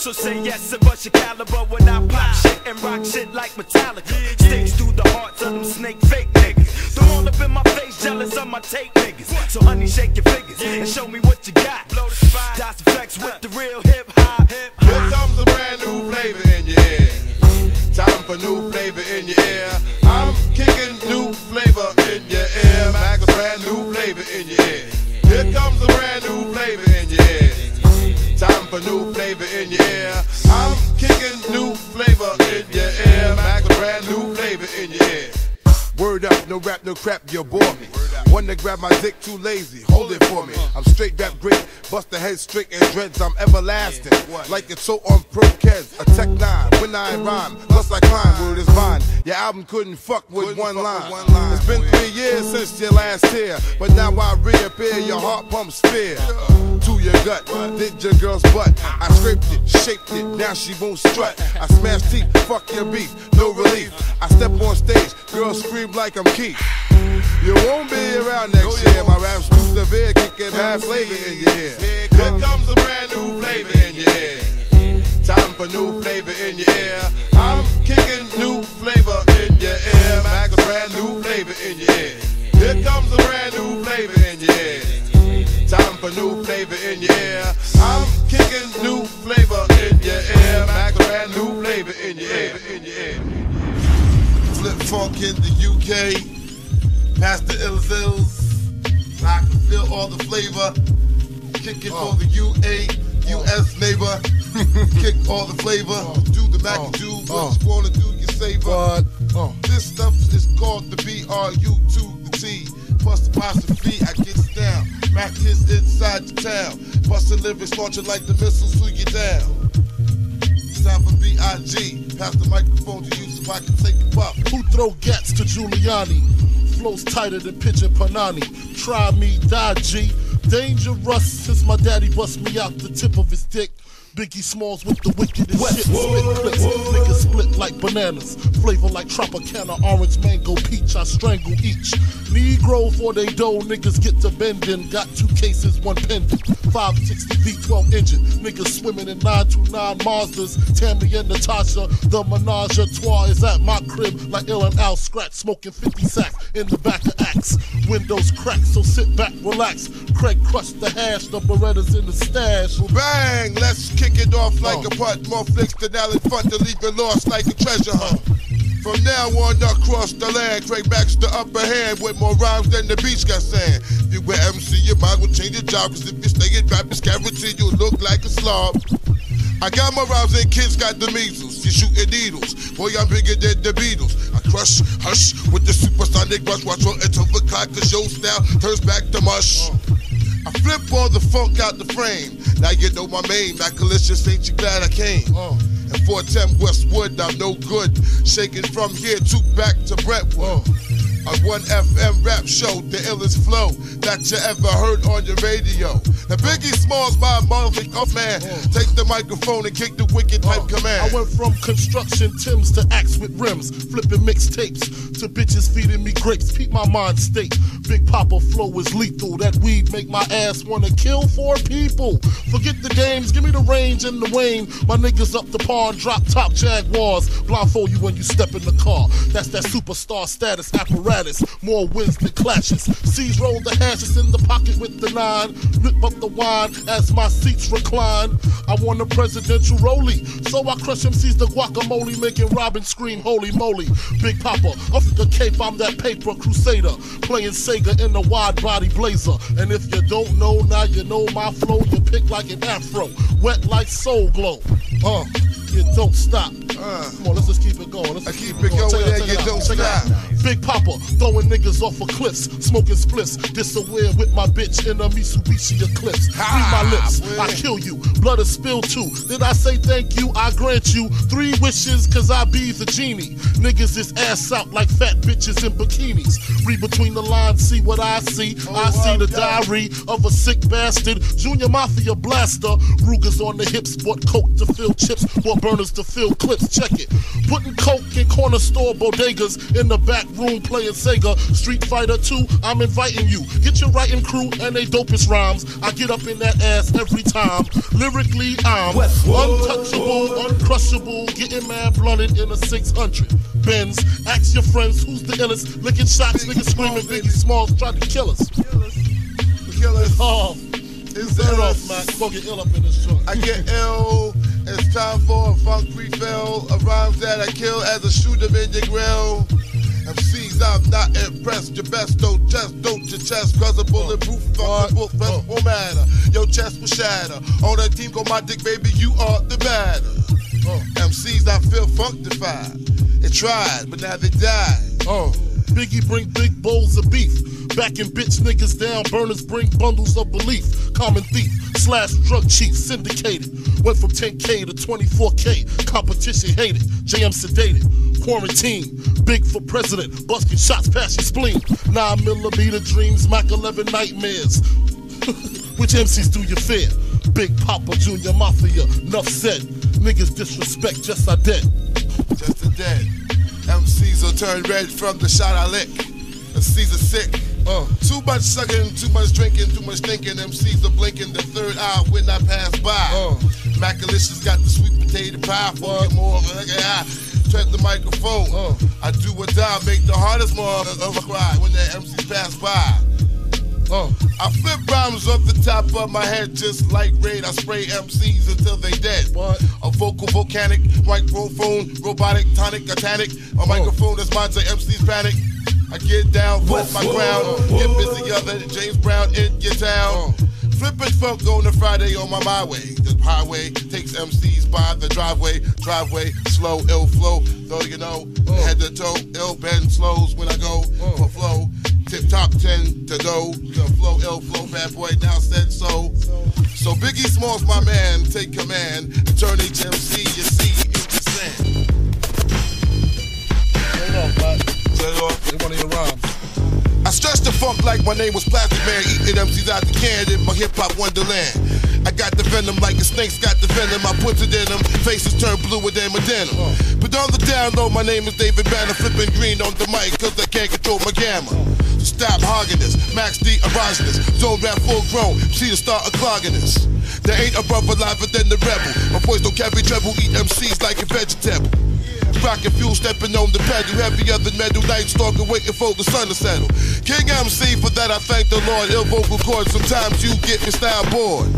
So say yes and bust your caliber when I pop shit and rock shit like Metallica. Sticks through the hearts of them snake fake niggas. Don't all up in my face, jealous of my tape niggas. So honey, shake your fingers and show me what you got. Blow the spot, Das Flex with the real hip hop. Here comes a brand new flavor in your ear. Time for new flavor in your ear. I'm kicking new flavor in your ear. Mac a brand new flavor in your ear. Here comes a brand new flavor in your ear. Time for new flavor in your ear. I'm kicking new flavor in your ear. Mac a brand new flavor in your ear. Word up, no rap, no crap, you bore me. One to grab my dick, too lazy, hold it for me. I'm straight rap great, bust the head straight and dreads, I'm everlasting. Like it's so on Perkez, a tech nine, when I rhyme, plus I climb, word is mine. Your album couldn't fuck with one line. It's been three years since your last tear, but now I reappear, your heart pumps fear. To your gut, did your girl's butt. I scraped it, shaped it, now she won't strut. I smash teeth, fuck your beef, no relief. I step on stage, girls scream like I'm Keith. You won't be around next oh, year. My rap's too severe, kicking bad flavor in your ear. Here comes a brand new flavor in your ear. Time for new flavor in your ear. I'm kicking new flavor in your ear. Mac a brand new flavor in your ear. Here comes a brand new flavor in your ear. Time for new flavor in your ear. I'm kicking new flavor in your ear. Mac a brand new flavor in your ear. In your ear. Flip funk in the UK. Pastor Ills. I can feel all the flavor. Kick it for the UA, US neighbor. Kick all the flavor. Do the Mac and do what you wanna do, you savor. This stuff is called the BRU to the T. Plus the apostrophe, I get down. Mac is inside the town. Busting lyrics, launching like the missiles who you down. Time for B.I.G. Pass the microphone to you so I can take a puff. Who throw gats to Giuliani? Flows tighter than pitching Panani. Try me, die G. Dangerous since my daddy bust me out the tip of his dick. Biggie Smalls with the wickedest shit. Spit clips, niggas split like bananas. Flavor like Tropicana, orange, mango, peach. I strangle each. Negro for they dough, niggas get to bending. Got two cases, one pending. 560 V12 engine. Niggas swimming in 929 Mazdas. Tammy and Natasha, the menage a trois is at my crib. Like Ill and Al Skratch, smoking 50 sacks in the back of Axe. Windows cracked, so sit back, relax. Craig crushed the hash, the Berettas in the stash. Bang! Let's kick it off like a putt. More flicks than Allen Funt to leave it lost like a treasure hunt. From now on across the land, Craig the upper hand with more rhymes than the beach got sand. If you wear MC, your mind will change your job. Cause if you stay in rap, it's guaranteed you'll look like a slob. I got my rhymes and kids got the measles. You shooting needles. Boy, I'm bigger than the Beatles. I crush, hush, with the supersonic rush. Watch your until the clock, cause your style turns back to mush. I flip all the funk out the frame. Now you know my name. Macalicious, ain't you glad I came? And 410 Westwood, I'm no good. Shaking from here to back to Brentwood. on one FM rap show, the illest flow that you ever heard on your radio. Now Biggie Smalls, my motherfucking oh, man, take the microphone and kick the wicked type uh, command. I went from construction Tims to axe with rims, flipping mixtapes to bitches feeding me grapes. Keep my mind state. Big Papa flow is lethal. That weed make my ass wanna kill four people. Forget the games, give me the range and the wane. My niggas up the pawn, drop top Jaguars. Blindfold you when you step in the car. That's that superstar status apparatus. More wins than clashes. Seas roll the hashes in the pocket with the nine. Rip up the wine as my seats recline. I want a presidential rollie, so I crush MCs the guacamole, making Robin scream, holy moly. Big Papa, off the cape, I'm that paper crusader. Playing Sega in a wide body blazer. And if you don't know, now you know my flow. You pick like an afro, wet like Soul Glo. Uh, you don't stop. Uh. Come on, let's just keep it going. Let's just keep, it going Check there, you out, don't it. Big Papa throwing niggas off of cliffs, smoking spliffs. Disaware with my bitch in a Mitsubishi Eclipse. Read my lips, I kill you. Blood is spilled too. Did I say thank you? I grant you three wishes, cause I be the genie. Niggas is ass out like fat bitches in bikinis. Read between the lines, see what I see. Oh, I see the diary of a sick bastard. Junior Mafia blaster. Rugers on the hips, bought coke to fill chips, bought burners to fill clips. Check it. Putting coke in corner store bodegas in the back room playing Sega. Street Fighter 2, I'm inviting you. Get your writing crew and they dopest rhymes. I get up in that ass every time. Lyrically, I'm untouchable, uncrushable, getting mad blunted in a 600. Benz, ask your friends who's the illest. Licking shots, niggas screaming Biggie Smalls tried to kill us. Kill us. <laughs> Oh, It's Set ill. off, man. Go get ill up in this joint. I get ill. It's time for a funk refill. A rhymes that I kill as a shoot 'em in your grill. MCs, I'm not impressed. Your best don't just don't your chest. Cause a bulletproof fuck the book rest won't matter. Your chest will shatter. On that team go my dick, baby, you are the batter. MCs, I feel functified. They tried, but now they died. Uh, Biggie bring big bowls of beef. Backing bitch niggas down, burners bring bundles of belief. Common thief, slash drug chief, syndicated. Went from 10K to 24K. Competition hated, JM sedated. Quarantine, big for president. Busting shots past your spleen. 9 millimeter dreams, Mac 11 nightmares. <laughs> Which MCs do you fear? Big Papa Junior Mafia, enough said. Niggas disrespect, just I dead. Just a dead. MCs will turn red from the shot I lick. MCs are sick. Uh, too much sucking, too much drinking, too much thinking. MCs are blinking the third eye when I pass by. Uh, Macalicious got the sweet potato pie for you more of a nigga eye. Tread the microphone. Uh, I do or die, make the hardest motherfucker cry when the MCs pass by. Uh, I flip rhymes off the top of my head just like raid. I spray MCs until they dead. What? A vocal volcanic, microphone, robotic, tonic, a titanic. A microphone that's mine to MCs panic. I get down, walk my ground, get busy other James Brown in your town. Flippin' funk on a Friday on my my way. The highway takes MCs by the driveway, driveway, slow, ill flow. Though you know, head to toe, ill bend slows when I go for flow. Tip top 10 to go. The flow, ill flow, bad boy now said so. So Biggie Smalls, my man, take command and turn HMC, I stretch the funk like my name was Plastic Man, eating MCs out the can in my hip hop wonderland. I got the venom like a snake's got the venom. I put it in them, faces turn bluer than Medina. But on the down low, my name is David Banner, flipping green on the mic, cause I can't control my gamma. Stop hogging this, Max D erogenous, zone rap full grown, see the start of clogging this. There ain't a brother liver than the rebel. My voice don't carry treble, eat MCs like a vegetable. Rockin' fuel, stepping on the pedal, heavier than metal, night stalking, waiting for the sun to settle. King MC, for that I thank the Lord. Ill vocal cords, sometimes you get me style bored.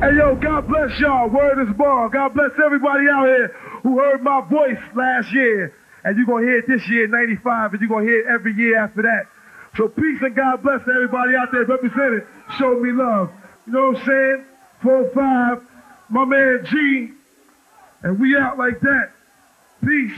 Hey yo, God bless y'all. Word is born. God bless everybody out here who heard my voice last year. And you're gonna hear it this year, 95, and you're gonna hear it every year after that. So peace and God bless everybody out there representing. Show me love. You know what I'm saying? 4-5, my man G. And we out like that. Peace.